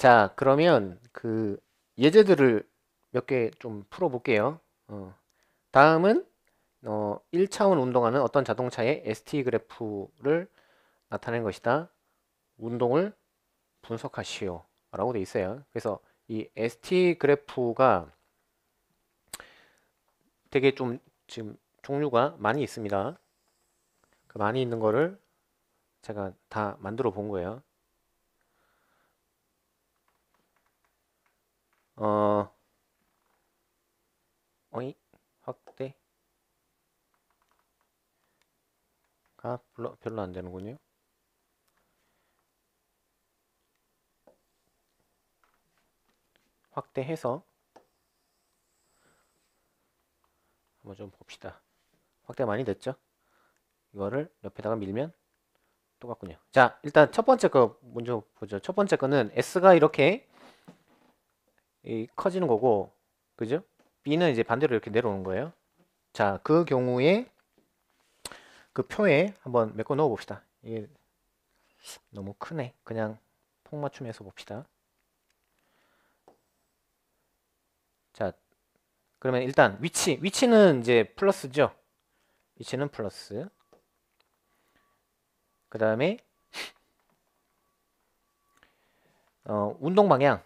자, 그러면 그 예제들을 몇 개 좀 풀어볼게요. 어, 다음은 어, 1차원 운동하는 어떤 자동차의 ST 그래프를 나타낸 것이다. 운동을 분석하시오. 라고 돼 있어요. 그래서 이 ST 그래프가 되게 좀 지금 종류가 많이 있습니다. 그 많이 있는 거를 제가 다 만들어 본 거예요. 어, 어이, 확대 가 별로, 별로 안 되는군요. 확대해서 한번 좀 봅시다. 확대 많이 됐죠? 이거를 옆에다가 밀면 똑같군요. 자, 일단 첫 번째 거 먼저 보죠. 첫 번째 거는 S가 이렇게 커지는 거고, 그죠? B는 이제 반대로 이렇게 내려오는 거예요. 자, 그 경우에 그 표에 한번 몇거 넣어 봅시다. 이게 너무 크네. 그냥 폭맞춤해서 봅시다. 자, 그러면 일단 위치, 위치는 이제 플러스죠. 위치는 플러스. 그 다음에 어, 운동 방향.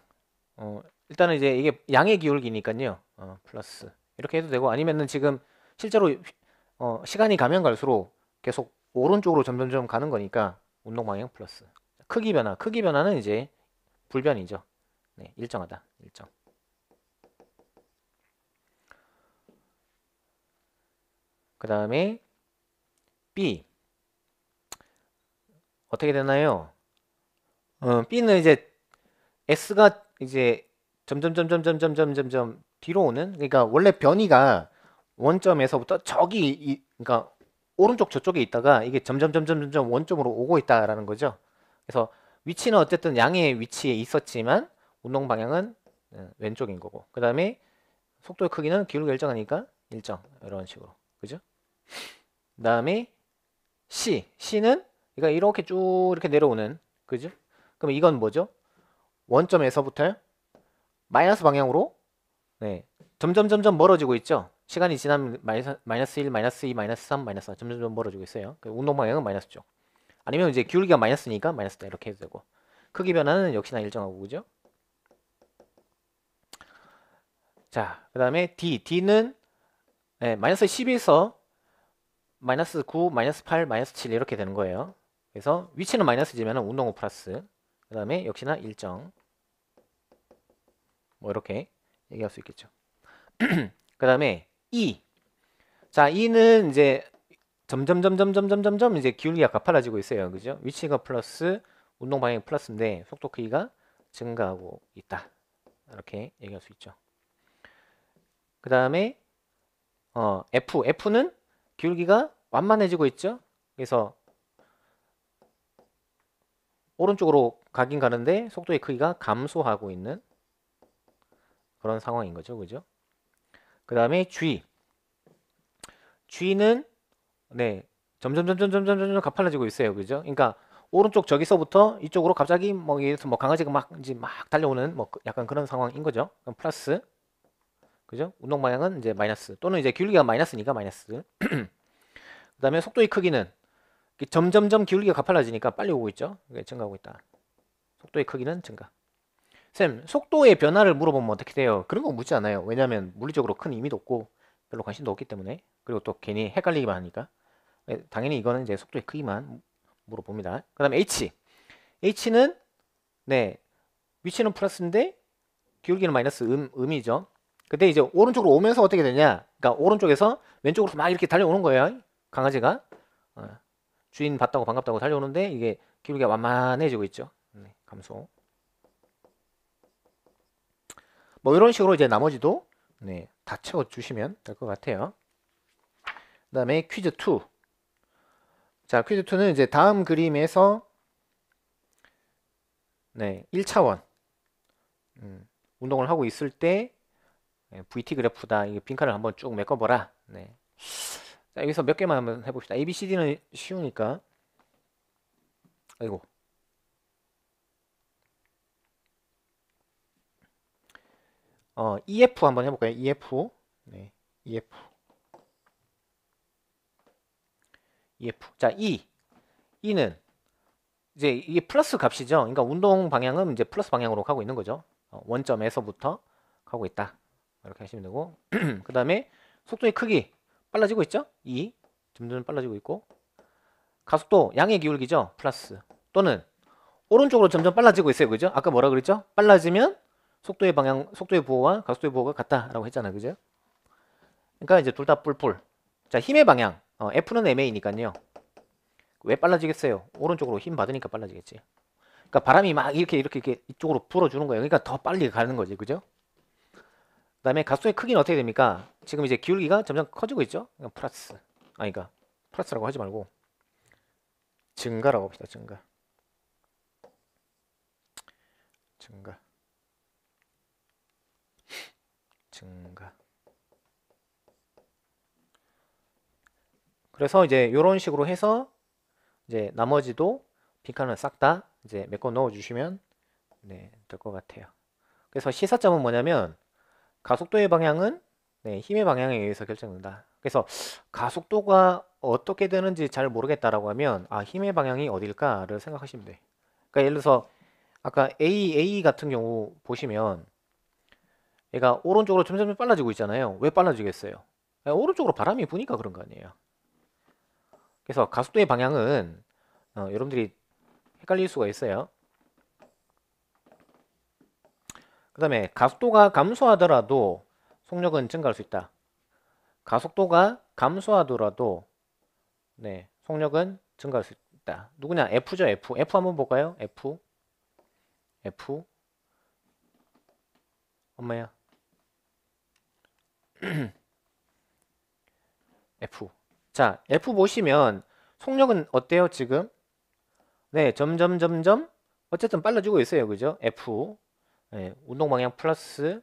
어, 일단은 이제 이게 양의 기울기니까요. 어, 플러스. 이렇게 해도 되고 아니면은 지금 실제로 어, 시간이 가면 갈수록 계속 오른쪽으로 점점점 가는 거니까 운동 방향 플러스. 크기 변화. 크기 변화는 이제 불변이죠. 네, 일정하다. 일정. 그 다음에 B 어떻게 되나요? 어, B는 이제 S가 이제 점점점점점점점점 뒤로 오는 그러니까 원래 변이가 원점에서부터 저기 이, 그러니까 오른쪽 저쪽에 있다가 이게 점점점점점 원점으로 오고 있다라는 거죠. 그래서 위치는 어쨌든 양의 위치에 있었지만 운동 방향은 어, 왼쪽인 거고 그 다음에 속도의 크기는 기울기 일정하니까 일정 이런 식으로 그죠? 그 다음에 C C는 그러니까 이렇게 쭉 이렇게 내려오는 그죠? 그럼 이건 뭐죠? 원점에서부터 마이너스 방향으로 네 점점 점점 멀어지고 있죠. 시간이 지나면 마이너스, 마이너스 1, 마이너스 2, 마이너스 3, 마이너스 4 점점 점 멀어지고 있어요. 그 운동 방향은 마이너스 쪽. 아니면 이제 기울기가 마이너스니까 마이너스 다 이렇게 해도 되고 크기 변화는 역시나 일정하고 그죠? 자, 그 다음에 D. D는 네, 마이너스 10에서 마이너스 9, 마이너스 8, 마이너스 7 이렇게 되는 거예요. 그래서 위치는 마이너스지만 운동 후 플러스 그 다음에 역시나 일정 뭐 이렇게 얘기할 수 있겠죠. 그 다음에 E. 자, E는 이제 점점 점점 점점 점점 이제 기울기가 가팔라지고 있어요. 그죠? 위치가 플러스 운동 방향이 플러스인데 속도 크기가 증가하고 있다. 이렇게 얘기할 수 있죠. 그 다음에 어, F. F는 기울기가 완만해지고 있죠. 그래서 오른쪽으로 가긴 가는데 속도의 크기가 감소하고 있는 그런 상황인 거죠. 그죠? 그 다음에 G. G는 네 점점 점점 점점 점점 가팔라지고 있어요. 그죠? 그러니까 오른쪽 저기서부터 이쪽으로 갑자기 뭐 예를 뭐 강아지가 막 이제 막 달려오는 뭐 약간 그런 상황인 거죠. 그럼 플러스 그죠? 운동 방향은 이제 마이너스 또는 이제 기울기가 마이너스니까 마이너스. 그 다음에 속도의 크기는 점점점 기울기가 가팔라지니까 빨리 오고 있죠. 증가하고 있다. 속도의 크기는 증가. 쌤, 속도의 변화를 물어보면 어떻게 돼요? 그런 거 묻지 않아요. 왜냐하면 물리적으로 큰 의미도 없고 별로 관심도 없기 때문에 그리고 또 괜히 헷갈리기만 하니까 네, 당연히 이거는 이제 속도의 크기만 물어봅니다. 그 다음에 H. H는 네 위치는 플러스인데 기울기는 마이너스 음, 음이죠. 근데 이제 오른쪽으로 오면서 어떻게 되냐? 그러니까 오른쪽에서 왼쪽으로 막 이렇게 달려오는 거예요. 강아지가 어, 주인 봤다고 반갑다고 달려오는데 이게 기울기가 완만해지고 있죠. 네, 감소. 뭐 이런 식으로 이제 나머지도 네, 다 채워 주시면 될 것 같아요. 그 다음에 퀴즈 2. 자, 퀴즈 2는 이제 다음 그림에서 네, 1차원 음, 운동을 하고 있을 때 네, VT 그래프다. 이 빈칸을 한번 쭉 메꿔보라. 네. 자, 여기서 몇 개만 한번 해봅시다. A, B, C, D는 쉬우니까. 아이고. 어, EF 한번 해볼까요? EF. 네, EF. EF. 자, E. E는 이제 이게 플러스 값이죠. 그러니까 운동 방향은 이제 플러스 방향으로 가고 있는 거죠. 어, 원점에서부터 가고 있다. 이렇게 하시면 되고. 그 다음에 속도의 크기 빨라지고 있죠? E. 점점 빨라지고 있고. 가속도 양의 기울기죠. 플러스. 또는 오른쪽으로 점점 빨라지고 있어요. 그죠? 아까 뭐라 그랬죠? 빨라지면 속도의 방향, 속도의 부호와 가속도의 부호가 같다라고 했잖아요. 그죠? 그러니까 이제 둘 다 뿔뿔. 자, 힘의 방향. 어, F는 MA니까요. 왜 빨라지겠어요? 오른쪽으로 힘 받으니까 빨라지겠지. 그러니까 바람이 막 이렇게 이렇게 이렇게 이쪽으로 불어주는 거예요. 그러니까 더 빨리 가는 거지. 그죠? 그다음에 가속도의 크기는 어떻게 됩니까? 지금 이제 기울기가 점점 커지고 있죠? 그러니까 플러스. 아니 그러니까 플러스라고 하지 말고 증가라고 합시다. 증가. 증가. 증가. 그래서 이제 이런 식으로 해서 이제 나머지도 빈칸을 싹 다 이제 몇건 넣어 주시면 네, 될 것 같아요. 그래서 시사점은 뭐냐면 가속도의 방향은 네, 힘의 방향에 의해서 결정된다. 그래서 가속도가 어떻게 되는지 잘 모르겠다라고 하면 아 힘의 방향이 어딜까를 생각하시면 돼. 그러니까 예를 들어서 아까 A A 같은 경우 보시면 얘가 오른쪽으로 점점 빨라지고 있잖아요. 왜 빨라지겠어요? 오른쪽으로 바람이 부니까 그런 거 아니에요. 그래서 가속도의 방향은 어, 여러분들이 헷갈릴 수가 있어요. 그 다음에 가속도가 감소하더라도 속력은 증가할 수 있다. 가속도가 감소하더라도 네, 속력은 증가할 수 있다. 누구냐? F죠, F. F 한번 볼까요? F. F. 엄마야. F. 자, F 보시면 속력은 어때요, 지금? 네, 점점 점점 어쨌든 빨라지고 있어요. 그죠? F. 네, 운동 방향 플러스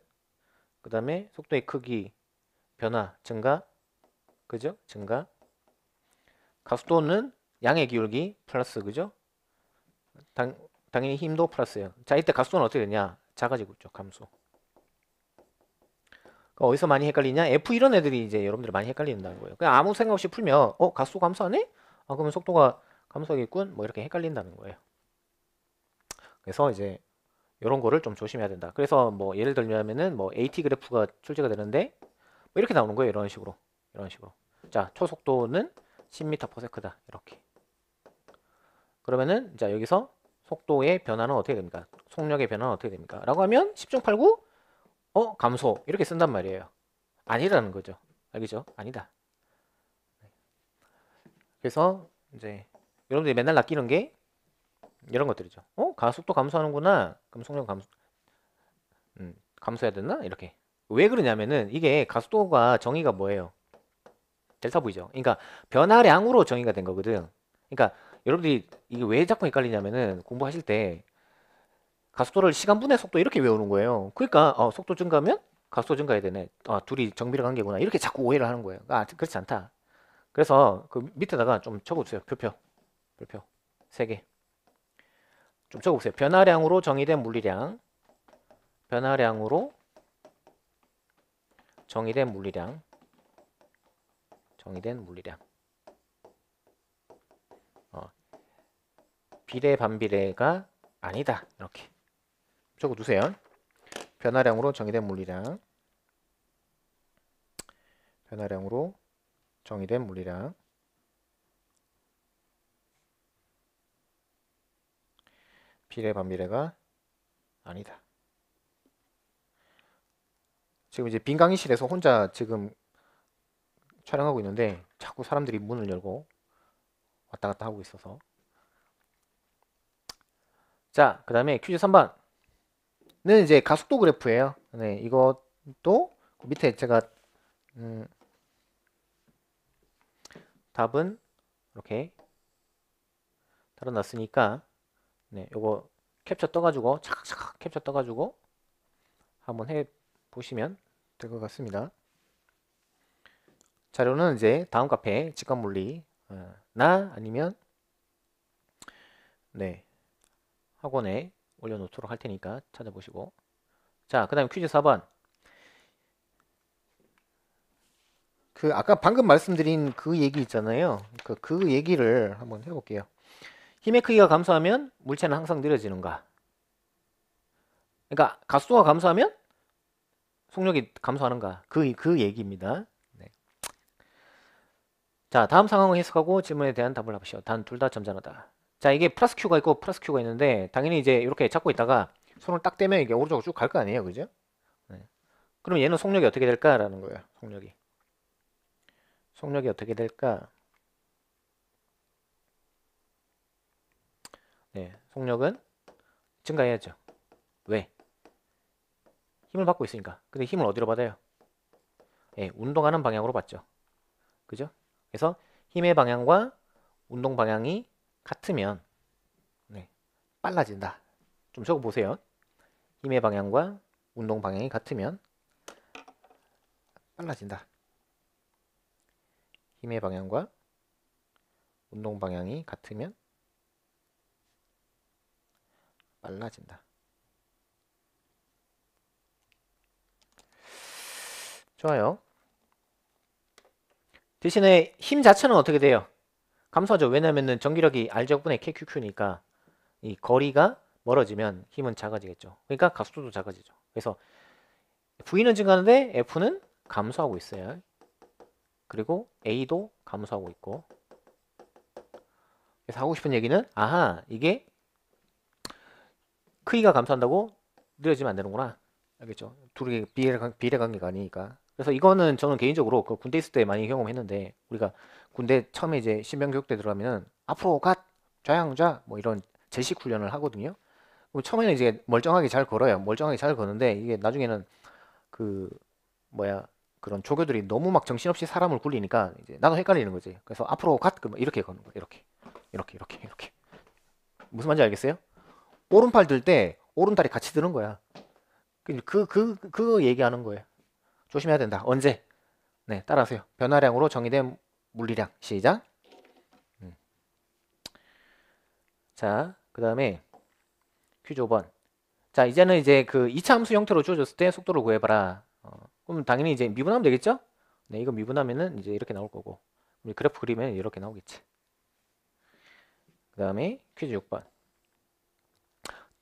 그 다음에 속도의 크기 변화 증가. 그죠? 증가. 가속도는 양의 기울기 플러스 그죠? 당, 당연히 힘도 플러스예요. 자, 이때 가속도는 어떻게 되냐? 작아지고 있죠. 감소. 그러니까 어디서 많이 헷갈리냐? F 이런 애들이 이제 여러분들이 많이 헷갈린다는 거예요. 그냥 아무 생각 없이 풀면 어 가속도 감소하네? 아 그러면 속도가 감소하겠군? 뭐 이렇게 헷갈린다는 거예요. 그래서 이제 이런 거를 좀 조심해야 된다. 그래서 뭐 예를 들면은 뭐 AT 그래프가 출제가 되는데 뭐 이렇게 나오는 거예요. 이런 식으로. 이런 식으로. 자, 초속도는 10m/s다. 이렇게. 그러면은 자, 여기서 속도의 변화는 어떻게 됩니까? 속력의 변화는 어떻게 됩니까? 라고 하면 10.89 어 감소 이렇게 쓴단 말이에요. 아니라는 거죠. 알겠죠? 아니다. 그래서 이제 여러분들이 맨날 낚이는 게 이런 것들이죠. 어 가속도 감소하는구나. 그럼 속력 감소 음, 감소해야 되나? 이렇게. 왜 그러냐면은 이게 가속도가 정의가 뭐예요? 델타 V죠. 그러니까 변화량으로 정의가 된 거거든. 그러니까 여러분들이 이게 왜 자꾸 헷갈리냐면은 공부하실 때 가속도를 시간분의 속도 이렇게 외우는 거예요. 그러니까 어, 속도 증가하면 가속도 증가해야 되네. 아, 둘이 정비례 관계구나. 이렇게 자꾸 오해를 하는 거예요. 아, 그렇지 않다. 그래서 그 밑에다가 좀 적어주세요. 표표. 표표. 세 개. 좀 적어보세요. 변화량으로 정의된 물리량. 변화량으로 정의된 물리량. 정의된 물리량. 어, 비례 반비례가 아니다. 이렇게. 적어 두세요. 변화량으로 정의된 물리량. 변화량으로 정의된 물리량. 비례 반비례가 아니다. 지금 이제 빈 강의실에서 혼자 지금 촬영하고 있는데 자꾸 사람들이 문을 열고 왔다 갔다 하고 있어서 자, 그 다음에 퀴즈 3번 는 이제 가속도 그래프예요. 네, 이것도 그 밑에 제가 음, 답은 이렇게 달아놨으니까 네, 요거 캡처 떠가지고 착착 캡처 떠가지고 한번 해 보시면 될 것 같습니다. 자료는 이제 다음 카페 직관물리 어, 나 아니면 네 학원에 올려놓도록 할 테니까 찾아보시고. 자 그 다음에 퀴즈 4번. 그 아까 방금 말씀드린 그 얘기 있잖아요. 그, 그 얘기를 한번 해볼게요. 힘의 크기가 감소하면 물체는 항상 느려지는가? 그러니까 가수가 감소하면 속력이 감소하는가? 그, 그 얘기입니다. 네. 자 다음 상황을 해석하고 질문에 대한 답을 합시오 단 둘 다 점잖하다. 자, 이게 플러스 Q가 있고 플러스 Q가 있는데 당연히 이제 이렇게 잡고 있다가 손을 딱 떼면 이게 오른쪽으로 쭉 갈 거 아니에요. 그죠? 네. 그럼 얘는 속력이 어떻게 될까라는 거예요. 속력이. 속력이 어떻게 될까? 네, 속력은 증가해야죠. 왜? 힘을 받고 있으니까. 근데 힘을 어디로 받아요? 예, 운동하는 방향으로 받죠. 그죠? 그래서 힘의 방향과 운동 방향이 같으면 네, 빨라진다. 좀 적어 보세요. 힘의 방향과 운동 방향이 같으면 빨라진다. 힘의 방향과 운동 방향이 같으면 빨라진다. 좋아요. 대신에 힘 자체는 어떻게 돼요? 감소하죠. 왜냐면은 전기력이 R제곱분의 KQQ니까 이 거리가 멀어지면 힘은 작아지겠죠. 그러니까 가속도도 작아지죠. 그래서 V는 증가하는데 F는 감소하고 있어요. 그리고 A도 감소하고 있고 그래서 하고 싶은 얘기는 아하 이게 크기가 감소한다고 느려지면 안 되는구나 알겠죠? 둘이 비례, 비례관계가 아니니까 그래서 이거는 저는 개인적으로 그 군대 있을 때 많이 경험했는데 우리가 군대 처음에 이제 신병교육대 들어가면 앞으로 갓 좌양좌 뭐 이런 제식 훈련을 하거든요. 그럼 처음에는 이제 멀쩡하게 잘 걸어요. 멀쩡하게 잘 거는데 이게 나중에는 그 뭐야 그런 조교들이 너무 막 정신없이 사람을 굴리니까 이제 나도 헷갈리는 거지. 그래서 앞으로 갓 이렇게 거는 거야. 이렇게 이렇게 이렇게 이렇게 무슨 말인지 알겠어요? 오른팔 들 때 오른다리 같이 드는 거야. 그그 그그 얘기하는 거예요. 조심해야 된다. 언제? 네, 따라하세요. 변화량으로 정의된 물리량. 시작. 음. 자, 그 다음에 퀴즈 5번. 자, 이제는 이제 그 2차 함수 형태로 주어졌을 때 속도를 구해봐라. 어, 그럼 당연히 이제 미분하면 되겠죠? 네, 이거 미분하면은 이제 이렇게 나올 거고. 그래프 그리면 이렇게 나오겠지. 그 다음에 퀴즈 6번.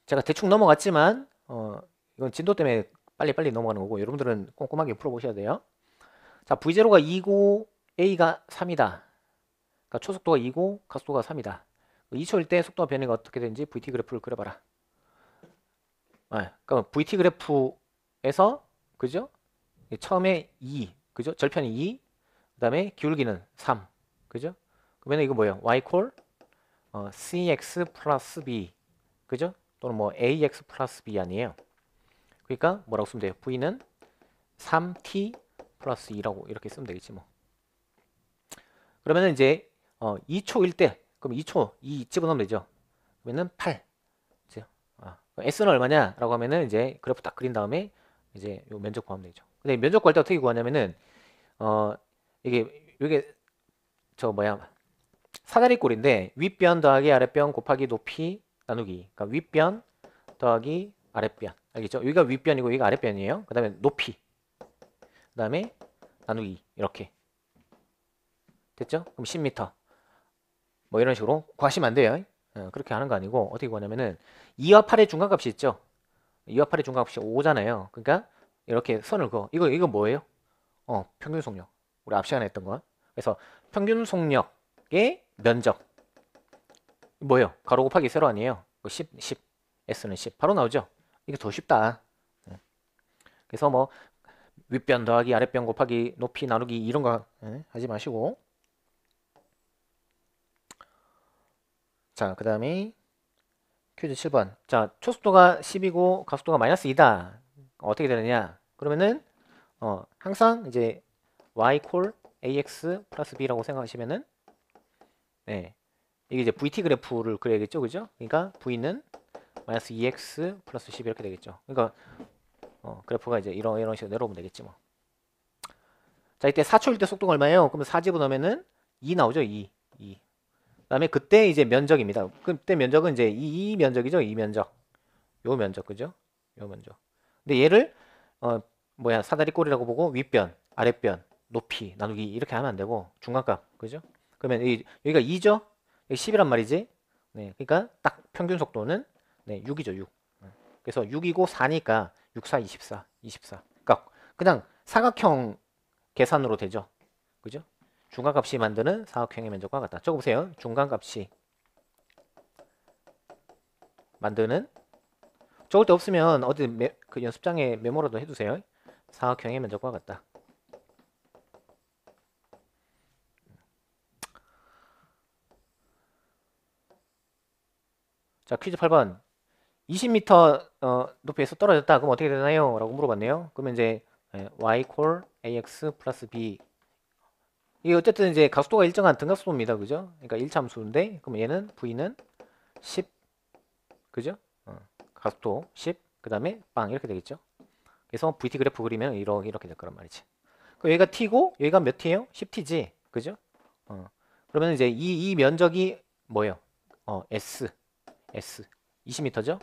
제가 대충 넘어갔지만, 어, 이건 진도 때문에 빨리빨리 넘어가는 거고 여러분들은 꼼꼼하게 풀어보셔야 돼요. 자, V0가 2고 A가 3이다. 그러니까 초속도가 2고 가속도가 3이다. 2초일 때 속도와 변이가 어떻게 되는지 VT 그래프를 그려봐라. 아, 그러니까 VT 그래프에서 그죠? 처음에 2, 그죠? 절편이 2, 그 다음에 기울기는 3, 그죠? 그러면 이거 뭐예요? y 콜 어, cx 플러스 b, 그죠? 또는 뭐 ax 플러스 b 아니에요? 그러니까 뭐라고 쓰면 돼요? V는 3t 플러스 2라고 이렇게 쓰면 되겠지 뭐. 그러면 이제 어, 2초일 때 그럼 2초 2 집어넣으면 되죠. 그러면은 8. 그죠? 아, S는 얼마냐? 라고 하면은 이제 그래프 딱 그린 다음에 이제 요 면적 구하면 되죠. 근데 면적 구할 때 어떻게 구하냐면은 어 이게 이게 저 뭐야 사다리 꼴인데 윗변 더하기 아랫변 곱하기 높이 나누기 그러니까 윗변 더하기 아랫변 알겠죠? 여기가 윗변이고 여기가 아랫변이에요. 그 다음에 높이 그 다음에 나누기 이렇게 됐죠? 그럼 10m 뭐 이런 식으로 구하시면 안 돼요. 어, 그렇게 하는 거 아니고 어떻게 구하냐면은 2와 8의 중간값이 있죠? 2와 8의 중간값이 5잖아요. 그러니까 이렇게 선을 그어. 이거 이거 뭐예요? 어, 평균 속력. 우리 앞 시간에 했던 거. 그래서 평균 속력의 면적 뭐예요? 가로 곱하기 세로 아니에요? 10, 10. S는 10. 바로 나오죠? 이게 더 쉽다. 예. 그래서 뭐 윗변 더하기 아랫변 곱하기 높이 나누기 이런 거 예, 하지 마시고 자, 그 다음에 퀴즈 7번 자, 초속도가 10이고 가속도가 마이너스 2다 어떻게 되느냐 그러면은 어, 항상 이제 y 콜 ax 플러스 b라고 생각하시면은 네, 이게 이제 vt 그래프를 그려야겠죠 그죠? 그러니까 v는 마이너스 2x 플러스 10 이렇게 되겠죠. 그러니까 어, 그래프가 이제 이런 이런 식으로 내려오면 되겠지 뭐. 자 이때 4초일 때 속도가 얼마예요? 그러면 4 집어 넣으면은 2 나오죠. 2. 2. 그다음에 그때 이제 면적입니다. 그때 면적은 이제 이, 이 면적이죠. 이 면적. 요 면적 그죠? 요 면적. 근데 얘를 어 뭐야 사다리 꼴이라고 보고 윗변, 아랫변 높이 나누기 이렇게 하면 안 되고 중간값 그죠? 그러면 이, 여기가 2죠? 여기 10이란 말이지. 네, 그러니까 딱 평균 속도는 네, 6이죠, 6. 그래서 6이고 4니까 6, 4, 24, 24. 그러니까 그냥 사각형 계산으로 되죠. 그죠? 중간값이 만드는 사각형의 면적과 같다. 적어보세요. 중간값이 만드는 적을 데 없으면 어디 매, 그 연습장에 메모라도 해두세요. 사각형의 면적과 같다. 자 퀴즈 8번 20m 어, 높이에서 떨어졌다 그럼 어떻게 되나요? 라고 물어봤네요 그러면 이제 예, y 콜 ax 플러스 b 이게 어쨌든 이제 가속도가 일정한 등가속도입니다 그죠? 그러니까 1참수인데 그럼 얘는 v는 10 그죠? 어, 가속도 10그 다음에 빵 이렇게 되겠죠 그래서 vt 그래프 그리면 이렇게, 이렇게 될 거란 말이지 그럼 여기가 t고 여기가 몇 t예요? 10t지 그죠? 어, 그러면 이제 이, 이 면적이 뭐예요? 어, s S 20m죠?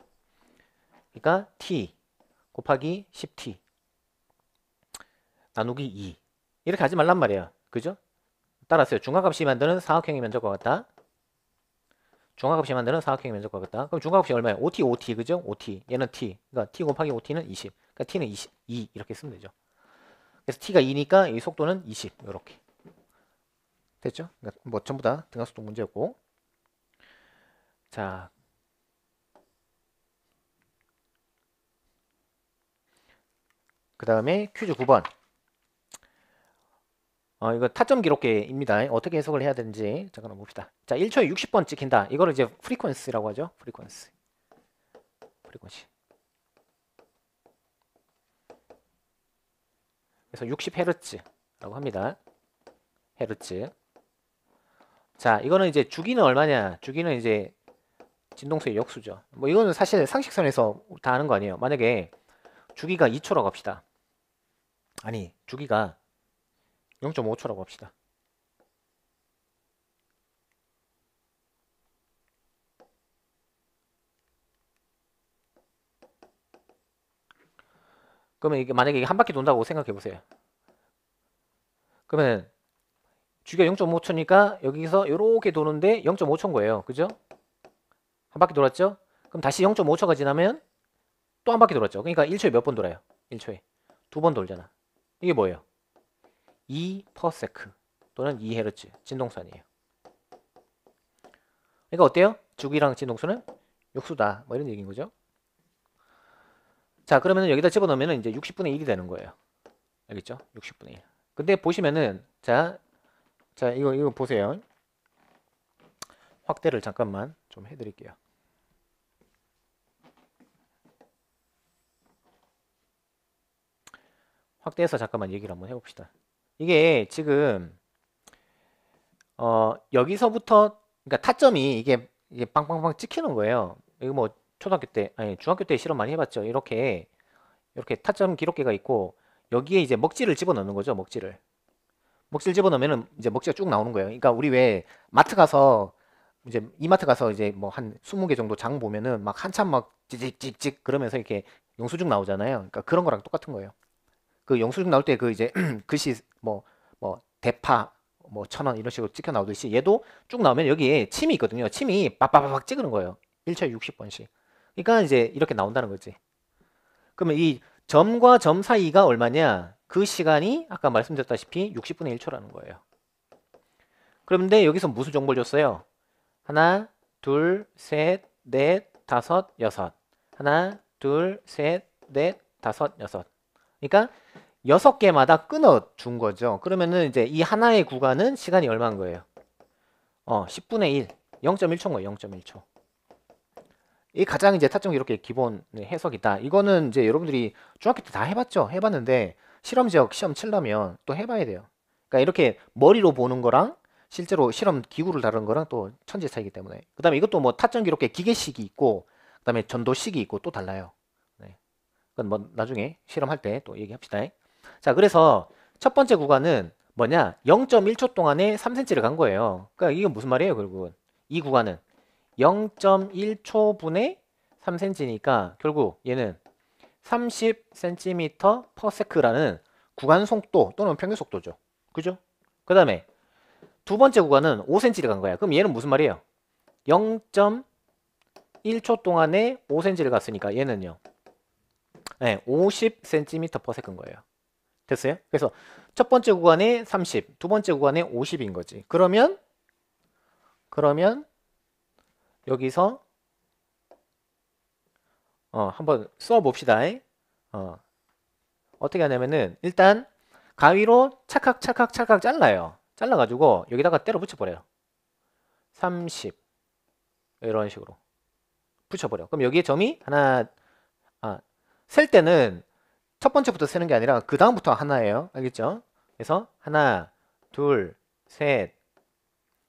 그러니까 T 곱하기 10T 나누기 2 이렇게 하지 말란 말이에요. 그죠? 따라서요. 중간값이 만드는 사각형의 면적과 같다. 중간값이 만드는 사각형의 면적과 같다. 그럼 중간값이 얼마예요? OT, OT, 그죠? OT. 얘는 T. 그러니까 T 곱하기 OT는 20. 그러니까 T는 20, 2 이렇게 쓰면 되죠. 그래서 T가 2니까 이 속도는 20. 이렇게. 됐죠? 그러니까 뭐 전부 다 등하속도 문제였고. 자, 그 다음에 퀴즈 9번. 어, 이거 타점 기록계입니다. 어떻게 해석을 해야 되는지 잠깐 봅시다. 자, 1초에 60번 찍힌다. 이거를 이제 frequence라고 하죠. frequence. frequency. 그래서 60헤르츠라고 합니다. 헤르츠. 자, 이거는 이제 주기는 얼마냐? 주기는 이제 진동수의 역수죠. 뭐 이거는 사실 상식선에서 다 아는 거 아니에요. 만약에 주기가 2초라고 합시다. 아니 주기가 0.5초라고 합시다. 그러면 이게 만약에 한 바퀴 돈다고 생각해 보세요. 그러면 주기가 0.5초니까 여기서 이렇게 도는데 0.5초인 거예요. 그죠? 한 바퀴 돌았죠? 그럼 다시 0.5초가 지나면 또 한 바퀴 돌았죠. 그러니까 1초에 몇 번 돌아요? 1초에 두 번 돌잖아. 이게 뭐예요? 2 퍼세크 또는 2헤르츠 진동선이에요. 그러니까 어때요? 주기랑 진동수는 역수다. 뭐 이런 얘기인 거죠. 자, 그러면 여기다 집어넣으면 이제 60분의 1이 되는 거예요. 알겠죠? 60분의 1. 근데 보시면은 자, 자 이거 이거 보세요. 확대를 잠깐만 좀 해드릴게요. 확대해서 잠깐만 얘기를 한번 해봅시다. 이게 지금 어 여기서부터 그러니까 타점이 이게 이게 빵빵빵 찍히는 거예요. 이거 뭐 초등학교 때 아니 중학교 때 실험 많이 해봤죠. 이렇게 이렇게 타점 기록계가 있고 여기에 이제 먹지를 집어넣는 거죠. 먹지를 먹지를 집어넣으면은 이제 먹지가 쭉 나오는 거예요. 그러니까 우리 왜 마트 가서 이제 이마트 가서 이제 뭐 한 20개 정도 장 보면은 막 한참 막 찍찍찍찍 그러면서 이렇게 영수증 나오잖아요. 그러니까 그런 거랑 똑같은 거예요. 그 영수증 나올 때 그 이제 글씨 뭐 뭐 대파 뭐 천 원 이런 식으로 찍혀 나오듯이 얘도 쭉 나오면 여기에 침이 있거든요. 침이 빡빡빡 찍는 거예요. 1초에 60번씩. 그러니까 이제 이렇게 나온다는 거지. 그러면 이 점과 점 사이가 얼마냐? 그 시간이 아까 말씀드렸다시피 60분의 1초라는 거예요. 그런데 여기서 무슨 정보를 줬어요? 하나, 둘, 셋, 넷, 다섯, 여섯. 하나, 둘, 셋, 넷, 다섯, 여섯. 그러니까 여섯 개마다 끊어 준 거죠. 그러면은 이제 이 하나의 구간은 시간이 얼마인 거예요? 어, 10분의 1. 0.1초인 거예요. 0.1초. 이 가장 이제 타점 이렇게 기본 해석이다. 이거는 이제 여러분들이 중학교 때 다 해봤죠. 해봤는데 실험 지역 시험 치려면 또 해봐야 돼요. 그러니까 이렇게 머리로 보는 거랑 실제로 실험 기구를 다루는 거랑 또 천지 차이기 때문에. 그 다음에 이것도 뭐 타점 기록계 기계식이 있고, 그 다음에 전도식이 있고 또 달라요. 네. 그건 뭐 나중에 실험할 때 또 얘기합시다. 자, 그래서 첫 번째 구간은 뭐냐? 0.1초 동안에 3cm를 간 거예요. 그러니까 이게 무슨 말이에요, 결국은? 이 구간은 0.1초 분의 3cm니까 결국 얘는 30cm per sec라는 구간 속도 또는 평균 속도죠. 그죠? 그 다음에 두 번째 구간은 5cm를 간 거야. 그럼 얘는 무슨 말이에요? 0.1초 동안에 5cm를 갔으니까 얘는요. 네, 50cm per second 거예요. 됐어요? 그래서 첫 번째 구간에 30, 두 번째 구간에 50인 거지. 그러면 그러면 여기서 어, 한번 써 봅시다. 어. 어떻게 하냐면은 일단 가위로 찰칵 찰칵 찰칵 잘라요. 잘라 가지고 여기다가 때려 붙여 버려요. 30 이런 식으로 붙여 버려. 그럼 여기에 점이 하나 아, 셀 때는 첫 번째부터 세는 게 아니라 그 다음부터 하나예요. 알겠죠? 그래서 하나, 둘, 셋,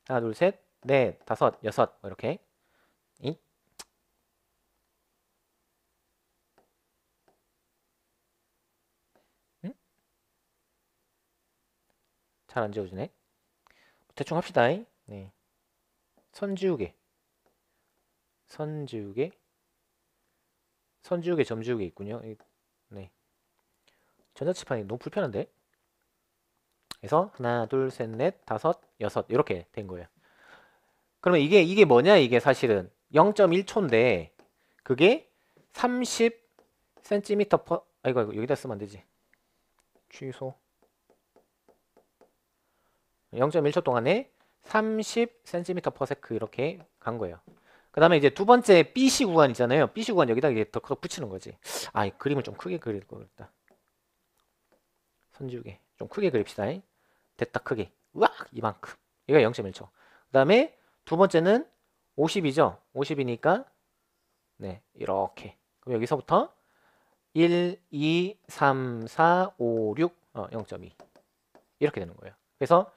하나, 둘, 셋, 넷, 다섯, 여섯 뭐 이렇게 이? 응? 잘안 지워지네. 대충 합시다. 네. 선 지우개. 선 지우개. 선 지우개, 점 지우개 있군요. 네. 전자칠판이 너무 불편한데? 그래서 하나, 둘, 셋, 넷, 다섯, 여섯 이렇게 된 거예요. 그러면 이게 이게 뭐냐? 이게 사실은 0.1초인데 그게 30cm 퍼 아이고 아이고 여기다 쓰면 안 되지. 취소. 0.1초 동안에 30cm per sec 이렇게 간 거예요. 그 다음에 이제 두 번째 BC 구간 있잖아요. BC 구간 여기다 이제 더 붙이는 거지. 아, 이 그림을 좀 크게 그릴 거겠다. 선지우개. 좀 크게 그립시다. 됐다, 크게. 으악! 이만큼. 이거 0.1초. 그 다음에 두 번째는 50이죠. 50이니까 네, 이렇게. 그럼 여기서부터 1, 2, 3, 4, 5, 6, 어, 0.2 이렇게 되는 거예요. 그래서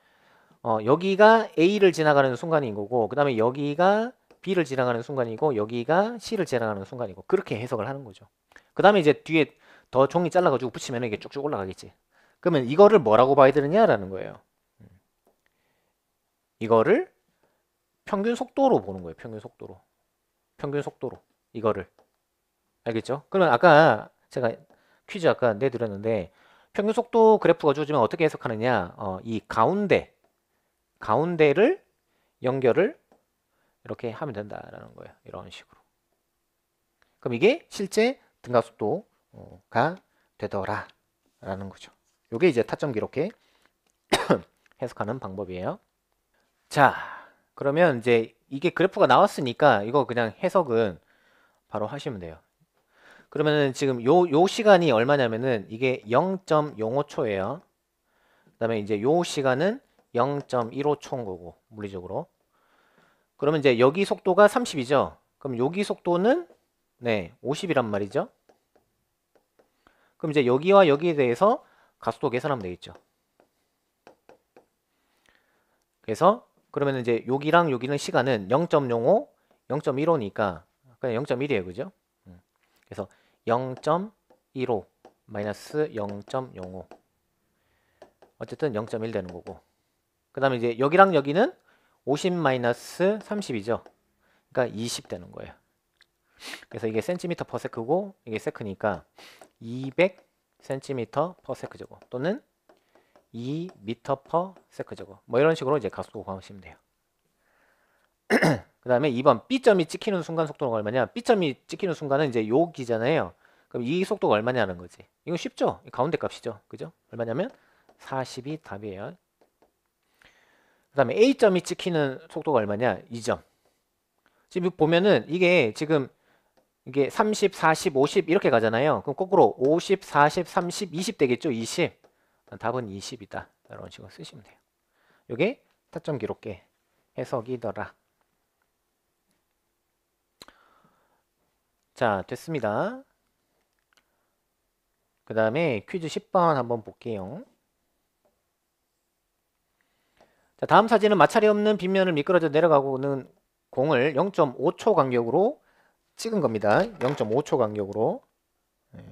어, 여기가 A를 지나가는 순간인 거고 그 다음에 여기가 B를 지나가는 순간이고 여기가 C를 지나가는 순간이고 그렇게 해석을 하는 거죠. 그 다음에 이제 뒤에 더 종이 잘라가지고 붙이면 이게 쭉쭉 올라가겠지. 그러면 이거를 뭐라고 봐야 되느냐라는 거예요. 음. 이거를 평균 속도로 보는 거예요. 평균 속도로. 평균 속도로. 이거를. 알겠죠? 그러면 아까 제가 퀴즈 아까 내드렸는데 평균 속도 그래프가 주어지면 어떻게 해석하느냐? 어, 이 가운데 가운데를 연결을 이렇게 하면 된다라는 거예요. 이런 식으로. 그럼 이게 실제 등가 속도가 되더라라는 거죠. 이게 이제 타점 기록해 해석하는 방법이에요. 자, 그러면 이제 이게 그래프가 나왔으니까 이거 그냥 해석은 바로 하시면 돼요. 그러면은 지금 요, 요 시간이 얼마냐면은 이게 0.05초예요. 그 다음에 이제 요 시간은 0.15초인 거고, 물리적으로. 그러면 이제 여기 속도가 30이죠. 그럼 여기 속도는 네, 50이란 말이죠. 그럼 이제 여기와 여기에 대해서 가속도 계산하면 되겠죠. 그래서 그러면 이제 여기랑 여기는 시간은 0.05, 0.15니까 그냥 0.1이에요. 그죠? 음. 그래서 0.15 마이너스 0.05 어쨌든 0.1 되는 거고 그 다음에 이제 여기랑 여기는 50 마이너스 30이죠. 그러니까 20 되는 거예요. 그래서 이게 센티미터 퍼 세크고 이게 세크니까 200 센티미터 per sec 제곱 또는 2 미터 per sec 제곱 뭐 이런 식으로 이제 가속도 구하시면 돼요. 그 다음에 2번 B점이 찍히는 순간 속도가 얼마냐 B점이 찍히는 순간은 이제 여기잖아요. 그럼 이 속도가 얼마냐는 거지. 이거 쉽죠? 가운데 값이죠. 그죠? 얼마냐면 40이 답이에요. 그 다음에 A점이 찍히는 속도가 얼마냐? 2점. 지금 보면은 이게 지금 이게 30, 40, 50 이렇게 가잖아요. 그럼 거꾸로 50, 40, 30, 20 되겠죠? 20. 답은 20이다. 이런 식으로 쓰시면 돼요. 이게 타점 기록계 해석이더라. 자, 됐습니다. 그 다음에 퀴즈 10번 한번 볼게요. 자, 다음 사진은 마찰이 없는 빗면을 미끄러져 내려가고는 공을 0.5초 간격으로 찍은 겁니다. 0.5초 간격으로. 네.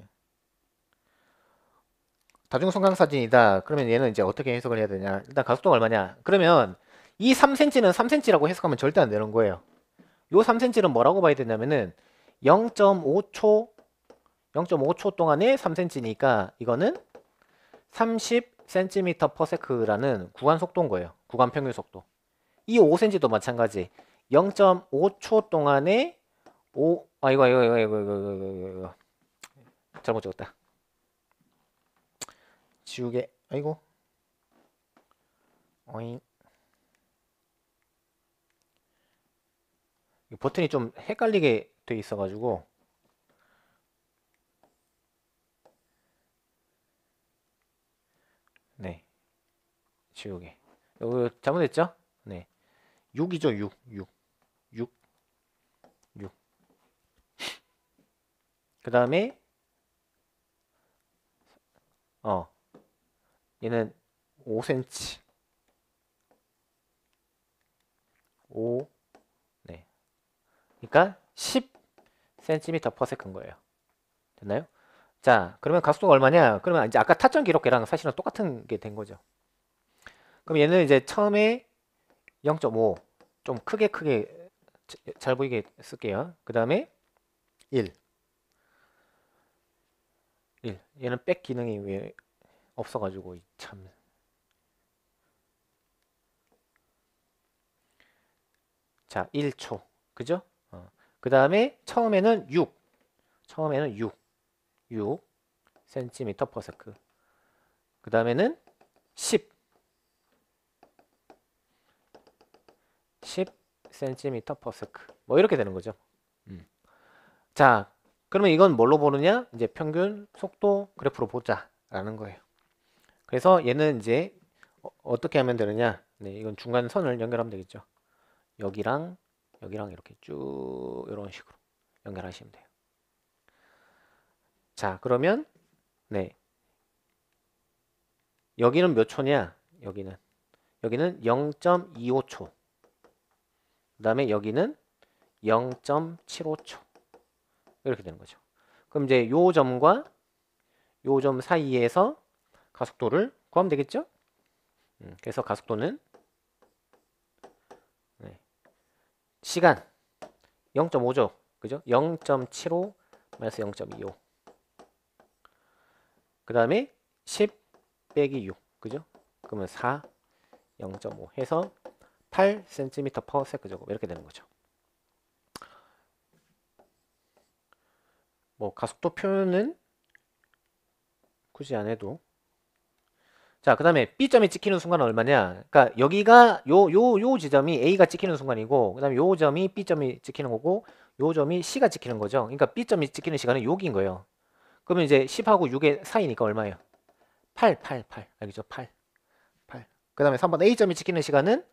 다중성강 사진이다. 그러면 얘는 이제 어떻게 해석을 해야 되냐? 일단 가속도가 얼마냐? 그러면 이 3cm는 3cm라고 해석하면 절대 안 되는 거예요. 요 3cm는 뭐라고 봐야 되냐면은 0.5초 0.5초 동안에 3cm니까 이거는 30 5cm/s라는 구간 속도인 거예요. 구간 평균 속도. 이 5cm도 마찬가지. 0.5초 동안에 5 아 이거 이거 이거 이거 이거 이거 이거, 이거. 잘못 적었다. 지우개. 아이고. 어잉. 이 버튼이 좀 헷갈리게 돼 있어가지고 네 지우개 이거 잘못했죠? 네 6이죠 6 6 6 6 그 다음에 어 얘는 5cm 5 네. 그러니까 10cm per second 거예요. 됐나요? 자, 그러면 각속도가 얼마냐? 그러면 이제 아까 타점 기록계랑 사실은 똑같은 게 된 거죠. 그럼 얘는 이제 처음에 0.5 좀 크게 크게 잘 보이게 쓸게요. 그 다음에 1 1 얘는 백 기능이 왜 없어가지고 참 자, 1초. 그죠? 어. 그 다음에 처음에는 6. 처음에는 6. 6 cm per second. 그 다음에는 10. 10 cm per second. 뭐 이렇게 되는 거죠. 음. 자, 그러면 이건 뭘로 보느냐? 이제 평균 속도 그래프로 보자라는 거예요. 그래서 얘는 이제 어, 떻게 하면 되느냐? 네, 이건 중간 선을 연결하면 되겠죠. 여기랑 여기랑 이렇게 쭉 이런 식으로 연결하시면 돼요. 자, 그러면 네. 여기는 몇 초냐? 여기는 여기는 0.25초. 그 다음에 여기는 0.75초. 이렇게 되는 거죠. 그럼 이제 요 점과 요 점 사이에서 가속도를 구하면 되겠죠? 음, 그래서 가속도는 시간 0.5죠. 그죠? 0.75 마이너스 0.25. 그 다음에 10 빼기 6. 그죠? 그러면 4, 0.5 해서 8cm per second 이렇게 되는 거죠. 뭐 가속도 표현은 굳이 안 해도 자, 그 다음에 B점이 찍히는 순간은 얼마냐? 그러니까 여기가 요, 요, 요 지점이 A가 찍히는 순간이고, 그 다음에 요 점이 B점이 찍히는 거고, 요 점이 C가 찍히는 거죠. 그러니까 B점이 찍히는 시간은 여기인 거예요. 그러면 이제 10하고 6의 사이니까 얼마예요? 8, 8, 8. 알겠죠? 8. 8. 그 다음에 3번 A점이 찍히는 시간은,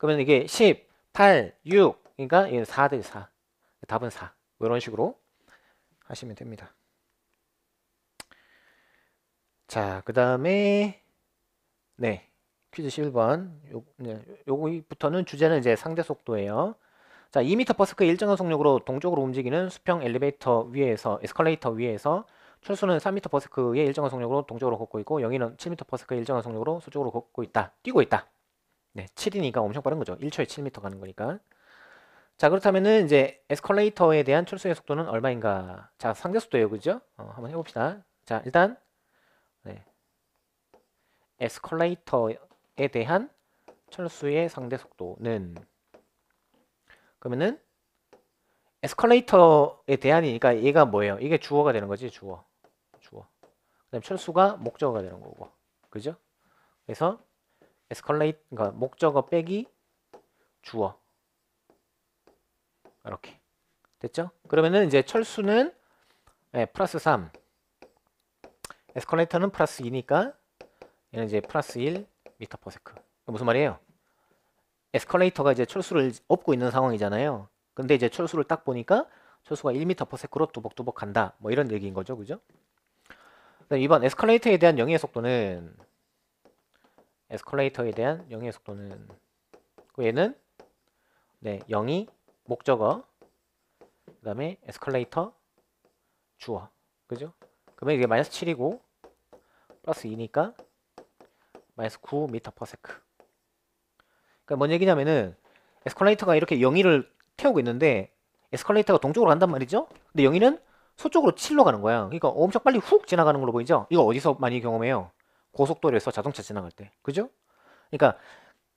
그러면 이게 10, 8, 6. 그러니까 얘는 4대 4. 답은 4. 뭐 이런 식으로 하시면 됩니다. 자, 그 다음에 네. 퀴즈 11번. 요, 네, 요거부터는 주제는 이제 상대 속도예요. 자, 2m/s 일정한 속력으로 동쪽으로 움직이는 수평 엘리베이터 위에서 에스컬레이터 위에서 철수는 3m/s의 일정한 속력으로 동쪽으로 걷고 있고 영희는 7m/s의 일정한 속력으로 서쪽으로 걷고 있다. 뛰고 있다. 네, 7이니까 엄청 빠른 거죠. 1초에 7m 가는 거니까. 자, 그렇다면은 이제 에스컬레이터에 대한 철수의 속도는 얼마인가? 자, 상대 속도예요. 그죠? 어, 한번 해 봅시다. 자, 일단 네. 에스컬레이터에 대한 철수의 상대 속도는 그러면은 에스컬레이터에 대한이니까 얘가 뭐예요? 이게 주어가 되는 거지 주어 주어 그다음 철수가 목적어가 되는 거고 그죠? 그래서 에스컬레이 그러니까 목적어 빼기 주어 이렇게 됐죠? 그러면은 이제 철수는 네, 플러스 3 에스컬레이터는 플러스 2니까 얘는 이제 플러스 1 미터 per sec. 무슨 말이에요? 에스컬레이터가 이제 철수를 업고 있는 상황이잖아요. 근데 이제 철수를 딱 보니까 철수가 1m 퍼 세크로 뚜벅뚜벅 간다. 뭐 이런 얘기인 거죠. 그죠? 이번 에스컬레이터에 대한 영의 속도는 에스컬레이터에 대한 영의 속도는 그 얘는 네, 0이 목적어 그 다음에 에스컬레이터 주어 그죠? 그러면 이게 마이너스 7이고 플러스 2니까 마이너스 9m per sec. 그러니까 뭔 얘기냐면은 에스컬레이터가 이렇게 영위를 태우고 있는데 에스컬레이터가 동쪽으로 간단 말이죠. 근데 영위는 서쪽으로 7로 가는 거야. 그러니까 엄청 빨리 훅 지나가는 걸로 보이죠. 이거 어디서 많이 경험해요? 고속도로에서 자동차 지나갈 때. 그죠? 그러니까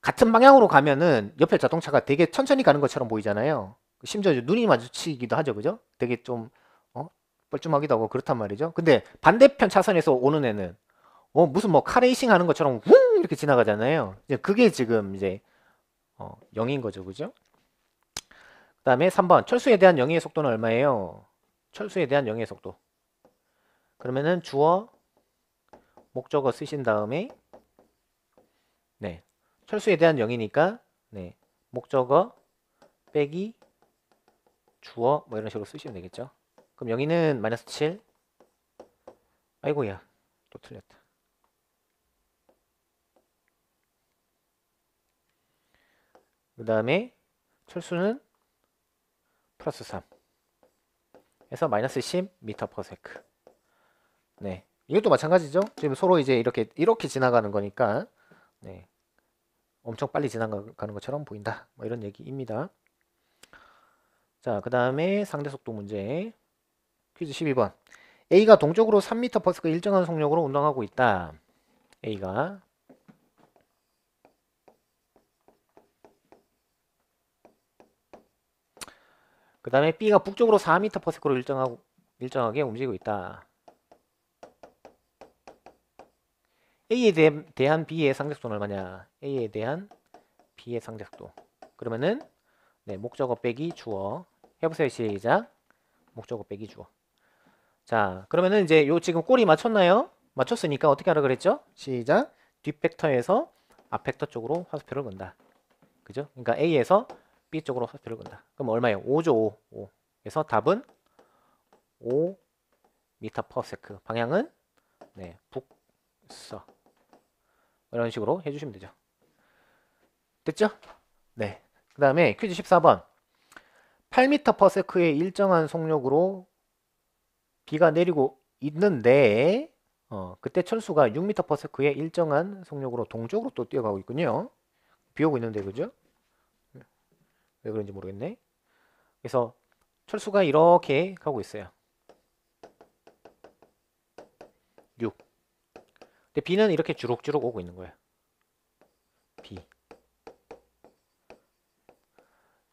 같은 방향으로 가면은 옆에 자동차가 되게 천천히 가는 것처럼 보이잖아요. 심지어 눈이 마주치기도 하죠. 그죠? 되게 좀 어? 뻘쭘하기도 하고 그렇단 말이죠. 근데 반대편 차선에서 오는 애는 어 무슨 뭐 카레이싱 하는 것처럼 웅 이렇게 지나가잖아요. 이제 그게 지금 이제 어 0인 거죠. 그죠? 그 다음에 3번 철수에 대한 영위의 속도는 얼마예요? 철수에 대한 영위의 속도. 그러면은 주어 목적어 쓰신 다음에 네. 철수에 대한 영이니까 네. 목적어 빼기 주어 뭐 이런 식으로 쓰시면 되겠죠. 그럼 여기는 마이너스 7 아이고야 또 틀렸다. 그 다음에 철수는 플러스 3 해서 마이너스 10 미터 per sec 네 이것도 마찬가지죠. 지금 서로 이제 이렇게 이렇게 지나가는 거니까. 네. 엄청 빨리 지나가는 것처럼 보인다. 뭐 이런 얘기입니다. 자 그 다음에 상대 속도 문제. 퀴즈 12번. A가 동쪽으로 3m per sec 일정한 속력으로 운동하고 있다. A가. 그 다음에 B가 북쪽으로 4m per s로 일정하고, 일정하게 움직이고 있다. A에 대, 대한 B의 상대속도는 얼마냐? A에 대한 B의 상대속도. 그러면은 네, 목적어 빼기 주어. 해보세요. 시작. 목적어 빼기 주어. 자, 그러면은 이제 요 지금 꼬리 맞췄나요? 맞췄으니까 어떻게 하라 그랬죠? 시작. 뒷벡터에서 앞벡터 쪽으로 화살표를 건다. 그죠? 그러니까 A에서 B 쪽으로 화살표를 건다. 그럼 얼마예요? 5죠, 5. 5. 그래서 답은 5 미터. 방향은 네, 북서. 이런 식으로 해 주시면 되죠. 됐죠? 네. 그 다음에 퀴즈 14번. 8m 퍼 세크의 일정한 속력으로 비가 내리고 있는데 어, 그때 철수가 6m 퍼 세크의 일정한 속력으로 동쪽으로 또 뛰어가고 있군요. 비 오고 있는데 그죠? 왜 그런지 모르겠네. 그래서 철수가 이렇게 가고 있어요. 6. 근데 B는 이렇게 주룩주룩 오고 있는 거예요. B.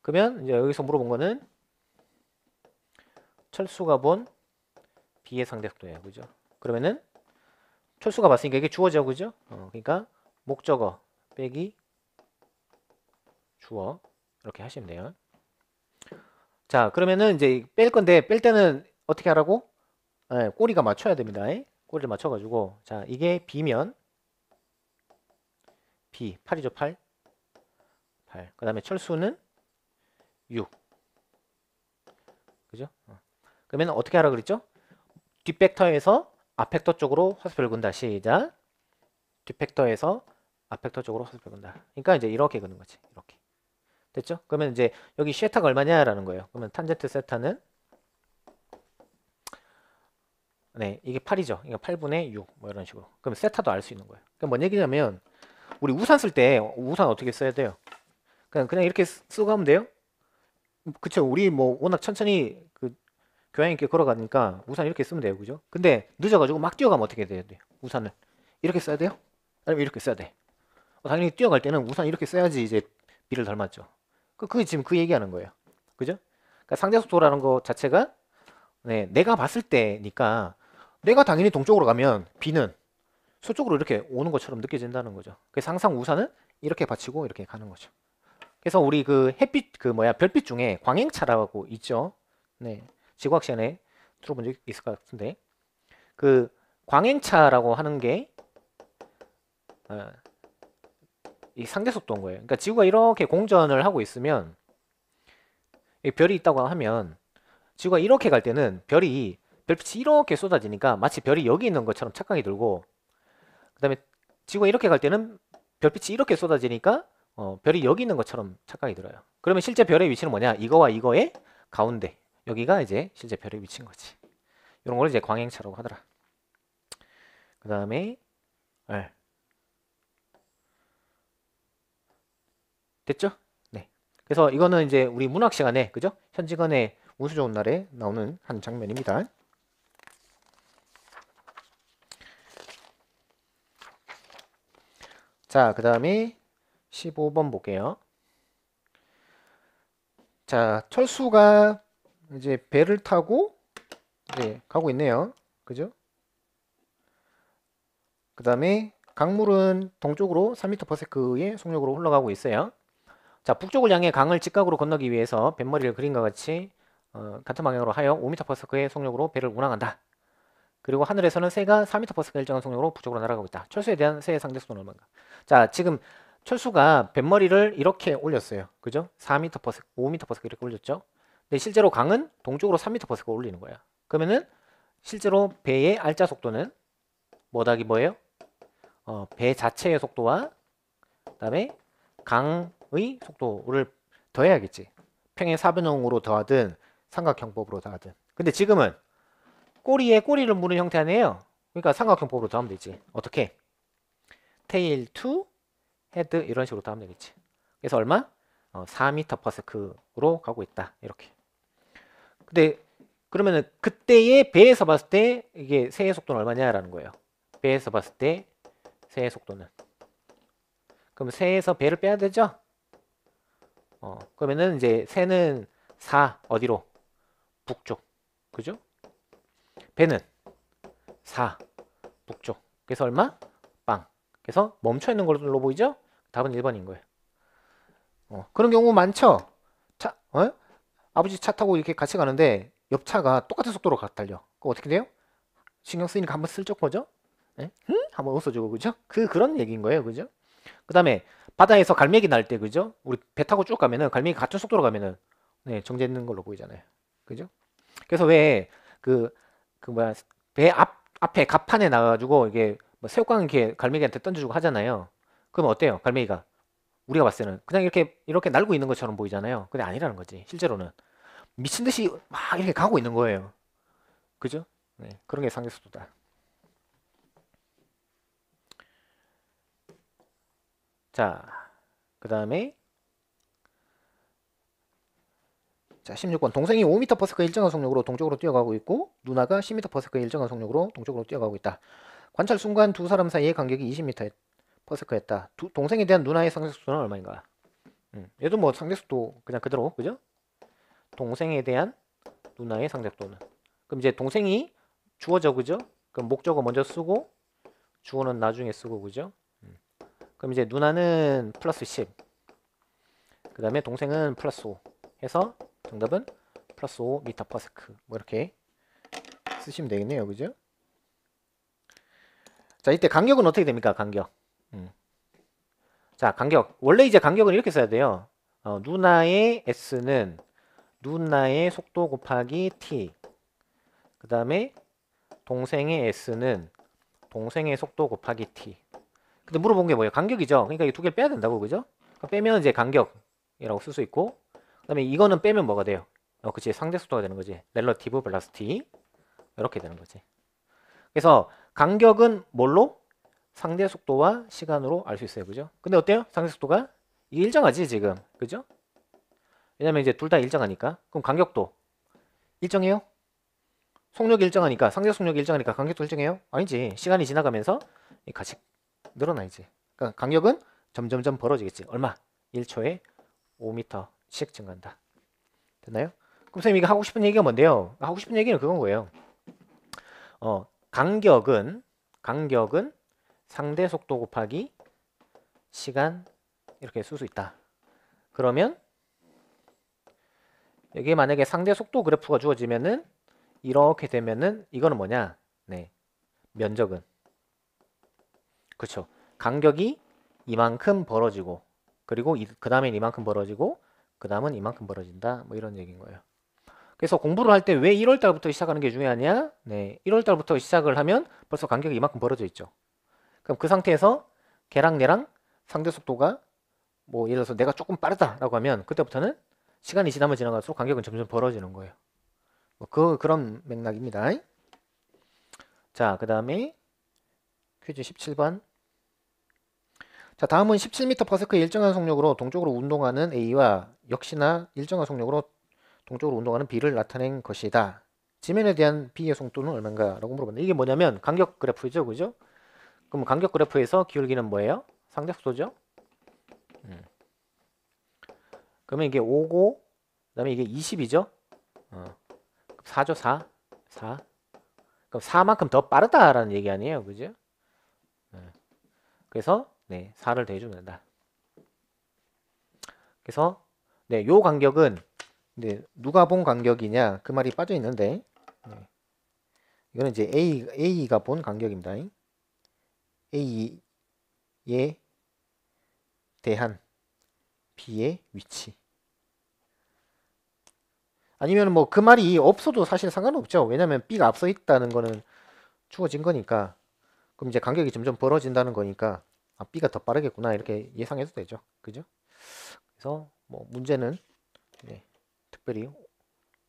그러면 이제 여기서 물어본 거는 철수가 본 B의 상대속도예요. 그죠? 그러면은 철수가 봤으니까 이게 주어져. 그죠? 어, 그러니까 목적어 빼기 주어 이렇게 하시면 돼요. 자, 그러면은 이제 뺄 건데 뺄 때는 어떻게 하라고? 네, 꼬리가 맞춰야 됩니다. 꼬리를 맞춰가지고 자, 이게 B면 B, 8이죠, 8. 8. 그 다음에 철수는 6. 그죠? 어. 그러면 어떻게 하라 그랬죠? 뒷벡터에서 앞벡터 쪽으로 화살표를 건다. 시작. 뒷벡터에서 앞벡터 쪽으로 화살표를 건다. 그러니까 이제 이렇게 그는 거지. 이렇게. 됐죠? 그러면 이제 여기 쉐타가 얼마냐라는 거예요. 그러면 탄젠트 세타는 네, 이게 8이죠. 이거 8분의 6. 뭐 이런 식으로. 그럼 세타도 알 수 있는 거예요. 그럼 뭔 얘기냐면 우리 우산 쓸 때 우산 어떻게 써야 돼요? 그냥 그냥 이렇게 쓰고 가면 돼요? 그쵸? 우리 뭐 워낙 천천히 그 교양 있게 걸어가니까 우산 이렇게 쓰면 돼요. 그죠? 근데 늦어가지고 막 뛰어가면 어떻게 돼야 돼요? 우산을 이렇게 써야 돼요? 아니면 이렇게 써야 돼? 어, 당연히 뛰어갈 때는 우산 이렇게 써야지 이제 비를 닮았죠. 그, 그게 지금 그 얘기하는 거예요. 그죠? 그러니까 상대속도라는 것 자체가 네, 내가 봤을 때니까 내가 당연히 동쪽으로 가면 비는 서쪽으로 이렇게 오는 것처럼 느껴진다는 거죠. 그래서 항상 우산은 이렇게 받치고 이렇게 가는 거죠. 그래서 우리 그 햇빛 그 뭐야 별빛 중에 광행차라고 있죠. 네, 지구학 시간에 들어본 적 있을 것 같은데 그 광행차라고 하는 게 어, 이 상대 속도인 거예요. 그러니까 지구가 이렇게 공전을 하고 있으면 별이 있다고 하면 지구가 이렇게 갈 때는 별이 별빛이 이렇게 쏟아지니까 마치 별이 여기 있는 것처럼 착각이 들고 그 다음에 지구가 이렇게 갈 때는 별빛이 이렇게 쏟아지니까 어, 별이 여기 있는 것처럼 착각이 들어요. 그러면 실제 별의 위치는 뭐냐? 이거와 이거의 가운데 여기가 이제 실제 별의 위치인 거지. 이런 걸 이제 광행차라고 하더라. 그 다음에 네. 됐죠? 네. 그래서 이거는 이제 우리 문학 시간에 그죠? 현지건의 운수 좋은 날에 나오는 한 장면입니다. 자, 그 다음에 15번 볼게요. 자, 철수가 이제 배를 타고 이제 가고 있네요. 그죠? 그 다음에 강물은 동쪽으로 3m/s의 속력으로 흘러가고 있어요. 자, 북쪽을 향해 강을 직각으로 건너기 위해서 뱃머리를 그린과 같이 어, 같은 방향으로 하여 5m/s의 속력으로 배를 운항한다. 그리고 하늘에서는 새가 4m/s 일정한 속력으로 북쪽으로 날아가고 있다. 철수에 대한 새의 상대 속도는 얼마인가? 자, 지금 철수가 뱃머리를 이렇게 올렸어요. 그죠? 4m/s, 5m/s 이렇게 올렸죠. 근데 실제로 강은 동쪽으로 3m/s로 흐르는 거야. 그러면은 실제로 배의 알짜 속도는 뭐 더하기 뭐예요? 어, 배 자체의 속도와 그다음에 강의 속도를 더해야겠지. 평행 사변형으로 더하든 삼각형법으로 더하든. 근데 지금은 꼬리에 꼬리를 무는 형태 아니에요. 그러니까 삼각형법으로 더하면 되지. 어떻게? tail to head 이런 식으로 더하면 되겠지. 그래서 얼마? 어, 4m/s로 가고 있다. 이렇게. 근데 그러면은 그때의 배에서 봤을 때 이게 새의 속도는 얼마냐라는 거예요. 배에서 봤을 때 새의 속도는. 그럼 새에서 배를 빼야 되죠? 어, 그러면은 이제 새는 4 어디로? 북쪽. 그죠? 배는 4 북쪽. 그래서 얼마? 빵. 그래서 멈춰 있는 걸로 보이죠? 답은 1번인 거예요. 어, 그런 경우 많죠? 차, 어? 아버지 차 타고 이렇게 같이 가는데 옆 차가 똑같은 속도로 가 달려. 그거 어떻게 돼요? 신경 쓰이니까 한번 슬쩍 보죠? 예? 응? 한번 웃어주고, 그죠? 그, 그런 얘기인 거예요, 그죠? 그 다음에 바다에서 갈매기 날 때, 그죠? 우리 배 타고 쭉 가면은 갈매기 같은 속도로 가면은 네, 정제 있는 걸로 보이잖아요. 그죠? 그래서 왜 그, 그 뭐야, 배 앞, 앞에 갑판에 나가가지고 이게 뭐 새우깡 이렇게 갈매기한테 던져주고 하잖아요. 그럼 어때요? 갈매기가 우리가 봤을 때는 그냥 이렇게 이렇게 날고 있는 것처럼 보이잖아요. 근데 아니라는 거지. 실제로는 미친 듯이 막 이렇게 가고 있는 거예요. 그죠? 네, 그런 게 상대 속도다. 자, 그 다음에 자, 16번 동생이 5m/s의 일정한 속력으로 동쪽으로 뛰어가고 있고 누나가 10m/s의 일정한 속력으로 동쪽으로 뛰어가고 있다. 관찰 순간 두 사람 사이의 간격이 20m/s였다. 두, 동생에 대한 누나의 상대 속도는 얼마인가? 음, 얘도 뭐 상대 속도 그냥 그대로 그죠? 동생에 대한 누나의 상대 속도는 그럼 이제 동생이 주어져 그죠? 그럼 목적어 먼저 쓰고 주어는 나중에 쓰고 그죠? 음. 그럼 이제 누나는 플러스 10. 그 다음에 동생은 플러스 5 해서 정답은 플러스 5 미터 퍼스크. 뭐 이렇게 쓰시면 되겠네요. 그죠? 자 이때 간격은 어떻게 됩니까? 간격. 음. 자 간격. 원래 이제 간격은 이렇게 써야 돼요. 어, 누나의 s는 누나의 속도 곱하기 t. 그 다음에 동생의 s는 동생의 속도 곱하기 t. 근데 물어본 게 뭐예요? 간격이죠? 그러니까 이 두 개를 빼야 된다고 그죠? 그러니까 빼면 이제 간격이라고 쓸 수 있고 그다음에 이거는 빼면 뭐가 돼요? 어, 그치 상대 속도가 되는 거지. 렐러티브 벨라스티 이렇게 되는 거지. 그래서 간격은 뭘로? 상대 속도와 시간으로 알 수 있어요. 그죠? 근데 어때요? 상대 속도가 이게 일정하지 지금. 그죠? 왜냐면 이제 둘 다 일정하니까. 그럼 간격도 일정해요? 속력이 일정하니까 상대 속력이 일정하니까 간격도 일정해요? 아니지. 시간이 지나가면서 같이 늘어나야지. 그러니까 간격은 점점점 벌어지겠지. 얼마? 1초에 5m 씩 증가한다. 됐나요? 그럼 선생님 이거 하고 싶은 얘기가 뭔데요? 하고 싶은 얘기는 그건 거예요. 어, 간격은 간격은 상대 속도 곱하기 시간 이렇게 쓸 수 있다. 그러면 여기에 만약에 상대 속도 그래프가 주어지면은 이렇게 되면은 이거는 뭐냐? 네. 면적은 그렇죠. 간격이 이만큼 벌어지고 그리고 그 다음에 이만큼 벌어지고 그 다음은 이만큼 벌어진다. 뭐 이런 얘기인 거예요. 그래서 공부를 할 때 왜 1월 달부터 시작하는 게 중요하냐? 네, 1월 달부터 시작을 하면 벌써 간격이 이만큼 벌어져 있죠. 그럼 그 상태에서 걔랑 내랑 상대 속도가 뭐 예를 들어서 내가 조금 빠르다라고 하면 그때부터는 시간이 지나면 지나갈수록 간격은 점점 벌어지는 거예요. 뭐 그 그런 맥락입니다. 자, 그 다음에 퀴즈 17번. 자, 다음은 17m/s 일정한 속력으로 동쪽으로 운동하는 A와 역시나 일정한 속력으로 동쪽으로 운동하는 B를 나타낸 것이다. 지면에 대한 B의 속도는 얼마인가? 라고 물어봤는데 이게 뭐냐면 간격 그래프죠. 그죠? 그럼 간격 그래프에서 기울기는 뭐예요? 상대 속도죠. 음. 그러면 이게 5고 그 다음에 이게 20이죠. 어. 4죠, 4. 4. 그럼 4만큼 더 빠르다라는 얘기 아니에요. 그죠? 네. 그래서 네, 4를 대주면 된다. 그래서 네, 요 간격은 네, 누가 본 간격이냐 그 말이 빠져 있는데 네. 이거는 이제 A A가 본 간격입니다. A에 대한 B의 위치. 아니면 뭐 그 말이 없어도 사실 상관없죠. 왜냐면 B가 앞서 있다는 거는 주어진 거니까. 그럼 이제 간격이 점점 벌어진다는 거니까 아, B가 더 빠르겠구나 이렇게 예상해도 되죠. 그죠? 그래서 뭐 문제는 네, 특별히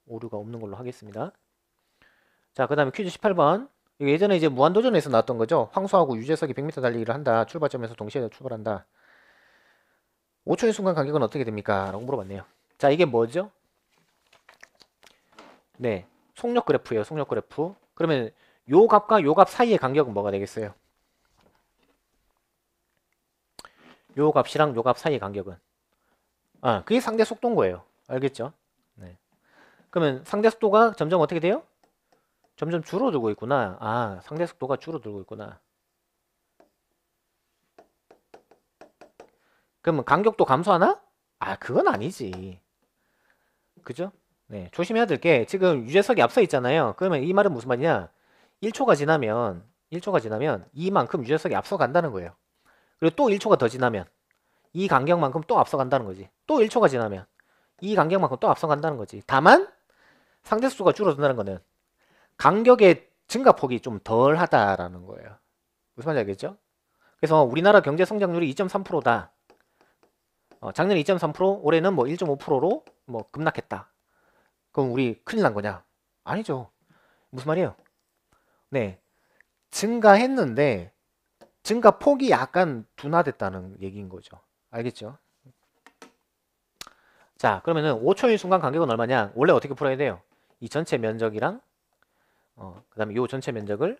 오류가 없는 걸로 하겠습니다. 자, 그 다음에 퀴즈 18번. 이거 예전에 이제 무한도전에서 나왔던 거죠. 황소하고 유재석이 100m 달리기를 한다. 출발점에서 동시에 출발한다. 5초의 순간 간격은 어떻게 됩니까? 라고 물어봤네요. 자, 이게 뭐죠? 네, 속력 그래프예요. 속력 그래프. 그러면 요 값과 요 값 사이의 간격은 뭐가 되겠어요? 요 값이랑 요 값 사이의 간격은 아, 그게 상대 속도인 거예요. 알겠죠? 네. 그러면 상대 속도가 점점 어떻게 돼요? 점점 줄어들고 있구나. 아, 상대 속도가 줄어들고 있구나. 그러면 간격도 감소하나? 아, 그건 아니지. 그죠? 네, 조심해야 될 게 지금 유재석이 앞서 있잖아요. 그러면 이 말은 무슨 말이냐? 1초가 지나면 1초가 지나면 이만큼 유재석이 앞서 간다는 거예요. 그리고 또 1초가 더 지나면 이 간격만큼 또 앞서간다는 거지. 또 1초가 지나면 이 간격만큼 또 앞서간다는 거지. 다만 상대 수가 줄어든다는 거는 간격의 증가폭이 좀 덜하다라는 거예요. 무슨 말인지 알겠죠? 그래서 우리나라 경제 성장률이 2.3%다. 어, 작년 2.3% 올해는 뭐 1.5%로 뭐 급락했다. 그럼 우리 큰일 난 거냐? 아니죠. 무슨 말이에요? 네. 증가했는데 증가 폭이 약간 둔화됐다는 얘기인 거죠. 알겠죠? 자, 그러면은 5초의 순간 간격은 얼마냐? 원래 어떻게 풀어야 돼요? 이 전체 면적이랑 어, 그다음에 요 전체 면적을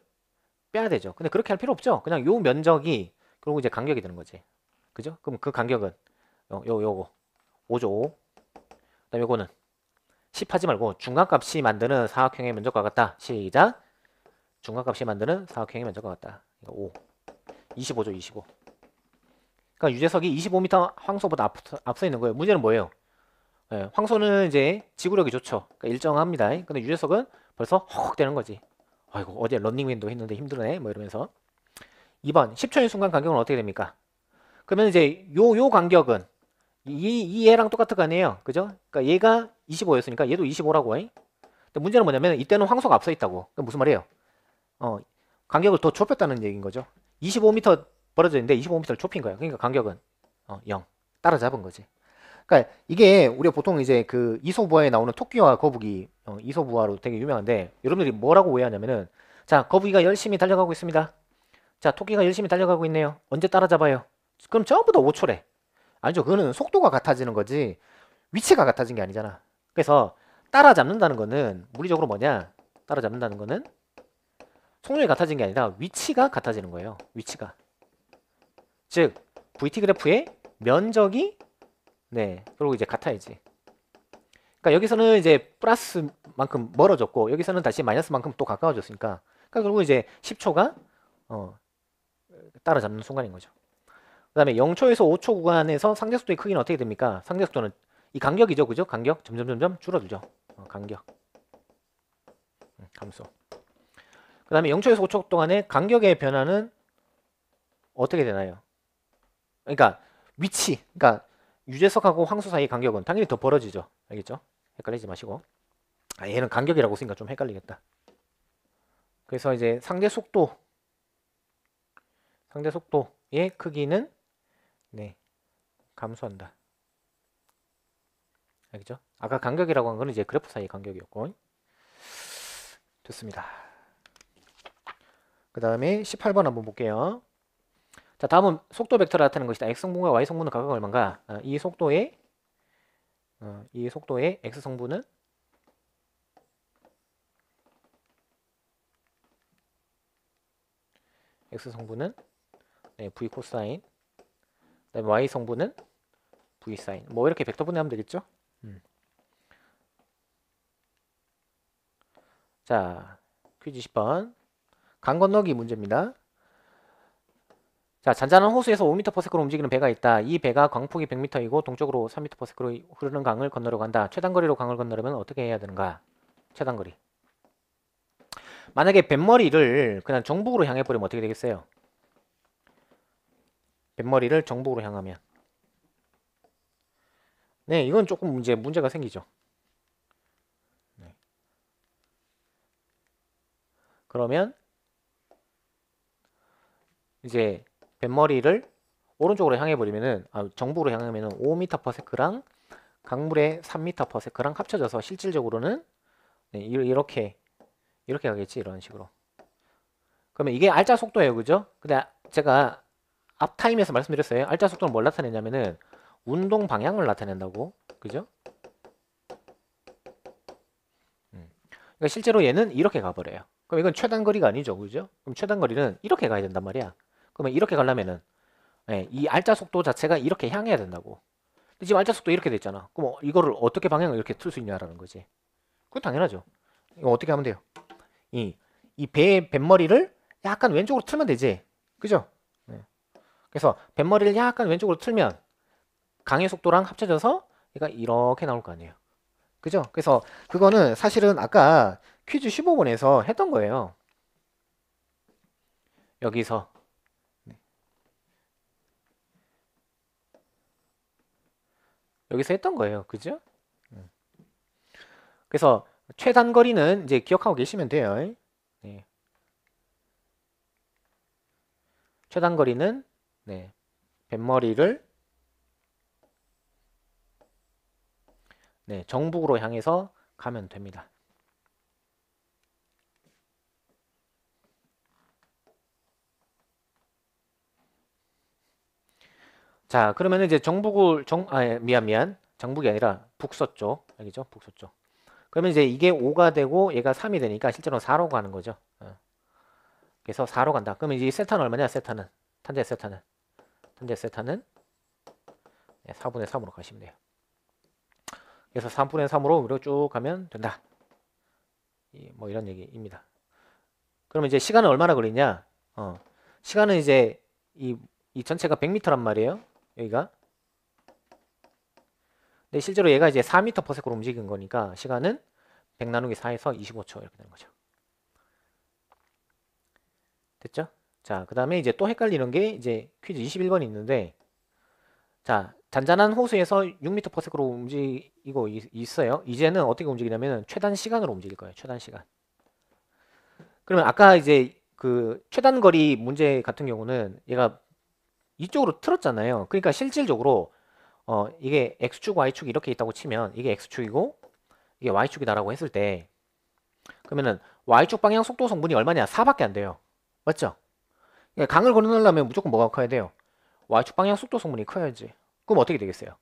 빼야 되죠. 근데 그렇게 할 필요 없죠. 그냥 요 면적이 그리고 이제 간격이 되는 거지. 그죠? 그럼 그 간격은 요, 요 요거 5죠 5. 그다음에 요거는 10 하지 말고 중간값이 만드는 사각형의 면적과 같다. 시작. 중간값이 만드는 사각형의 면적과 같다. 이거 5. 25죠 25. 그러니까 유재석이 25m 황소보다 앞, 앞서 있는 거예요. 문제는 뭐예요? 예, 황소는 이제 지구력이 좋죠. 그러니까 일정합니다. 근데 유재석은 벌써 헉 되는 거지. 아이고 어제 런닝맨도 했는데 힘드네. 뭐 이러면서. 2번 10초의 순간 간격은 어떻게 됩니까? 그러면 이제 요 요 간격은 이, 이 얘랑 똑같은 거 아니에요. 그죠? 그러니까 얘가 25였으니까 얘도 25라고. 근데 문제는 뭐냐면 이때는 황소가 앞서 있다고. 그 무슨 말이에요? 어, 간격을 더 좁혔다는 얘기인 거죠. 25m 벌어져 있는데 25m를 좁힌 거야. 그러니까 간격은 어, 0 따라잡은 거지. 그러니까 이게 우리가 보통 이제 그 이소부화에 나오는 토끼와 거북이 어, 이소부화로 되게 유명한데 여러분들이 뭐라고 오해하냐면은 자 거북이가 열심히 달려가고 있습니다. 자 토끼가 열심히 달려가고 있네요. 언제 따라잡아요? 그럼 전부 다 5초래. 아니죠. 그거는 속도가 같아지는 거지 위치가 같아진 게 아니잖아. 그래서 따라잡는다는 거는 물리적으로 뭐냐? 따라잡는다는 거는 속력이 같아진 게 아니라 위치가 같아지는 거예요. 위치가. 즉 VT 그래프의 면적이 네 그리고 이제 같아야지. 그러니까 여기서는 이제 플러스만큼 멀어졌고 여기서는 다시 마이너스만큼 또 가까워졌으니까 그러니까 결국 이제 10초가 어, 따라잡는 순간인 거죠. 그 다음에 0초에서 5초 구간에서 상대속도의 크기는 어떻게 됩니까? 상대속도는 이 간격이죠. 그죠? 간격 점점 점점 줄어들죠. 어, 간격 음, 감소 그 다음에 0초에서 5초 동안의 간격의 변화는 어떻게 되나요? 그러니까 위치 그러니까 유재석하고 황소 사이 간격은 당연히 더 벌어지죠. 알겠죠? 헷갈리지 마시고 아, 얘는 간격이라고 쓰니까 좀 헷갈리겠다. 그래서 이제 상대 속도 상대 속도의 크기는 네 감소한다. 알겠죠? 아까 간격이라고 한 거는 이제 그래프 사이 간격이었고 좋습니다. 그 다음에 18번 한번 볼게요. 자 다음은 속도 벡터를 나타내는 것이다. x성분과 y성분은 각각 얼마인가? 아, 이 속도의 어, 이 속도의 x성분은 x성분은 네, v 코사인 그다음에 y 성분은 v 사인. 뭐 이렇게 벡터 분해하면 되겠죠? 음. 자, 퀴즈 10번. 강 건너기 문제입니다. 자, 잔잔한 호수에서 5m/s로 움직이는 배가 있다. 이 배가 광폭이 100m이고 동쪽으로 3m/s로 흐르는 강을 건너려고 한다. 최단 거리로 강을 건너려면 어떻게 해야 되는가? 최단 거리. 만약에 뱃머리를 그냥 정북으로 향해 버리면 어떻게 되겠어요? 뱃머리를 정북으로 향하면 네, 이건 조금 이제 문제가 생기죠. 네. 그러면 이제 뱃머리를 오른쪽으로 향해 버리면은 아, 정북으로 향하면은 5m/s랑 강물의 3m/s랑 합쳐져서 실질적으로는 네, 이- 이렇게 이렇게 가겠지 이런 식으로. 그러면 이게 알짜 속도예요, 그죠? 근데 제가 앞 타임에서 말씀드렸어요. 알짜 속도는 뭘 나타내냐면은 운동 방향을 나타낸다고, 그죠? 음. 그러니까 실제로 얘는 이렇게 가버려요. 그럼 이건 최단 거리가 아니죠, 그죠? 그럼 최단 거리는 이렇게 가야 된단 말이야. 그러면 이렇게 가려면은 예, 이 알짜 속도 자체가 이렇게 향해야 된다고. 근데 지금 알짜 속도 이렇게 됐잖아. 그럼 이거를 어떻게 방향을 이렇게 틀 수 있냐라는 거지. 그건 당연하죠. 이거 어떻게 하면 돼요? 이, 이 배의 뱃머리를 약간 왼쪽으로 틀면 되지. 그죠? 네. 그래서 뱃머리를 약간 왼쪽으로 틀면 강의 속도랑 합쳐져서 얘가 이렇게 나올 거 아니에요. 그죠? 그래서 그거는 사실은 아까 퀴즈 15번에서 했던 거예요. 여기서. 여기서 했던 거예요. 그죠? 음. 그래서 최단 거리는 이제 기억하고 계시면 돼요. 네. 최단 거리는 네. 뱃머리를 네, 정북으로 향해서 가면 됩니다. 자, 그러면 이제 정북을 정 아, 예, 미안 미안. 정북이 아니라 북서쪽. 알겠죠? 북서쪽. 그러면 이제 이게 5가 되고 얘가 3이 되니까 실제로는 4로 가는 거죠. 어. 그래서 4로 간다. 그러면 이제 세타는 얼마냐? 세타는. 탄제 세타는. 탄제 세타는 네, 4분의 3으로 가시면 돼요. 그래서 3분의 3으로 위로 쭉 가면 된다. 이, 뭐 이런 얘기입니다. 그러면 이제 시간은 얼마나 걸리냐? 어. 시간은 이제 이, 이 전체가 100m란 말이에요. 여기가. 근데 실제로 얘가 이제 4m/s로 움직인 거니까 시간은 100 나누기 4에서 25초 이렇게 되는 거죠. 됐죠? 자, 그 다음에 이제 또 헷갈리는 게 이제 퀴즈 21번이 있는데 자, 잔잔한 호수에서 6m/s로 움직이고 있, 있어요. 이제는 어떻게 움직이냐면 최단 시간으로 움직일 거예요. 최단 시간. 그러면 아까 이제 그 최단 거리 문제 같은 경우는 얘가 이쪽으로 틀었잖아요. 그러니까 실질적으로 어 이게 x축, y축 이렇게 있다고 치면 이게 x축이고 이게 y축이다라고 했을 때 그러면은 y축 방향 속도 성분이 얼마냐? 4밖에 안 돼요. 맞죠? 그러니까 강을 건너려면 무조건 뭐가 커야 돼요? y축 방향 속도 성분이 커야지. 그럼 어떻게 되겠어요?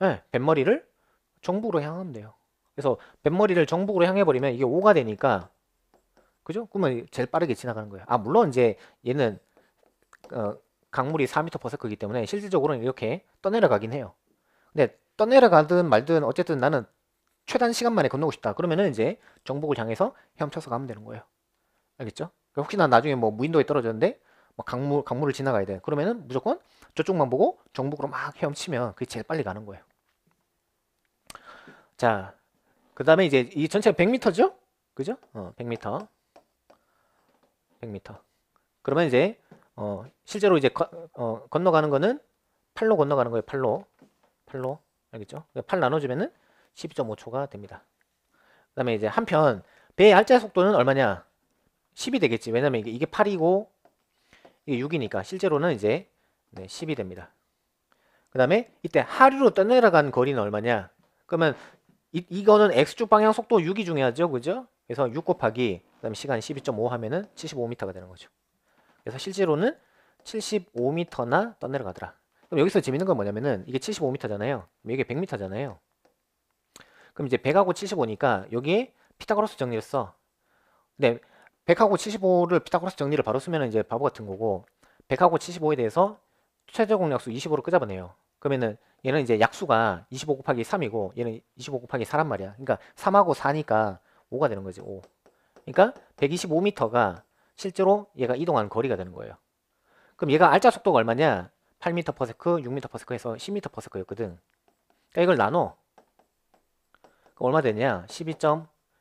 네, 뱃머리를 정북으로 향하면 돼요. 그래서 뱃머리를 정북으로 향해 버리면 이게 5가 되니까 그죠? 그러면 제일 빠르게 지나가는 거예요. 아 물론 이제 얘는 어, 강물이 4m/s이기 때문에 실질적으로는 이렇게 떠내려가긴 해요. 근데 떠내려가든 말든 어쨌든 나는 최단 시간 만에 건너고 싶다. 그러면은 이제 정복을 향해서 헤엄쳐서 가면 되는 거예요. 알겠죠? 그러니까 혹시나 나중에 뭐 무인도에 떨어졌는데 뭐 강물 강물을 지나가야 돼. 그러면은 무조건 저쪽만 보고 정복으로 막 헤엄치면 그게 제일 빨리 가는 거예요. 자, 그 다음에 이제 이 전체 100m죠? 그죠? 어, 100m. 100m. 그러면 이제 어, 실제로 이제 거, 어, 건너가는 거는 팔로 건너가는 거예요. 팔로. 팔로. 알겠죠? 팔 나눠주면은 12.5초가 됩니다. 그 다음에 이제 한편 배의 알짜 속도는 얼마냐? 10이 되겠지. 왜냐면 이게, 이게 8이고 이게 6이니까 실제로는 이제 네, 10이 됩니다. 그 다음에 이때 하류로 떠내려간 거리는 얼마냐? 그러면 이, 이거는 x축 방향 속도 6이 중요하죠. 그죠? 그래서 6 곱하기 그 다음에 시간 12.5 하면은 75m가 되는 거죠. 그래서 실제로는 75m나 떠내려가더라. 그럼 여기서 재밌는 건 뭐냐면은 이게 75m잖아요. 이게 100m잖아요. 그럼 이제 100하고 75니까 여기에 피타고라스 정리를 써. 근데 100하고 75를 피타고라스 정리를 바로 쓰면 이제 바보 같은 거고 100하고 75에 대해서 최저 공약수 25로 끄잡아내요. 그러면은 얘는 이제 약수가 25 곱하기 3이고 얘는 25 곱하기 4란 말이야. 그러니까 3하고 4니까 5가 되는 거지. 5. 그러니까 125m가 실제로 얘가 이동한 거리가 되는 거예요. 그럼 얘가 알짜 속도가 얼마냐? 8m per second, 6m per second 해서 10m per second였거든. 그러니까 이걸 나눠. 그럼 얼마 되냐? 12.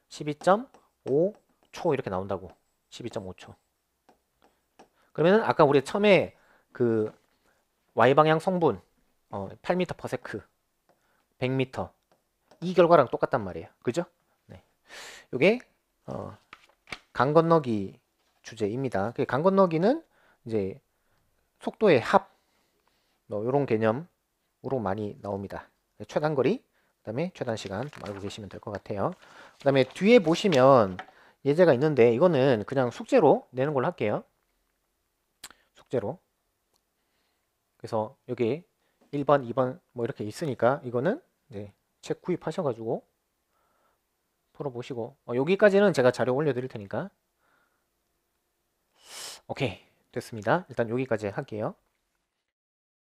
12.5초 이렇게 나온다고. 12.5초. 그러면은 아까 우리 처음에 그 y 방향 성분 어, 8m per second, 100m 이 결과랑 똑같단 말이에요. 그죠? 네. 요게 어, 강 건너기 주제입니다. 그강 건너기는 이제 속도의 합, 뭐 이런 개념으로 많이 나옵니다. 최단 거리, 그 다음에 최단 시간 좀 알고 계시면 될 것 같아요. 그 다음에 뒤에 보시면 예제가 있는데 이거는 그냥 숙제로 내는 걸로 할게요. 숙제로. 그래서 여기 1번, 2번 뭐 이렇게 있으니까 이거는 이제 책 구입하셔가지고 풀어보시고 어, 여기까지는 제가 자료 올려드릴 테니까 오케이 됐습니다. 일단 여기까지 할게요.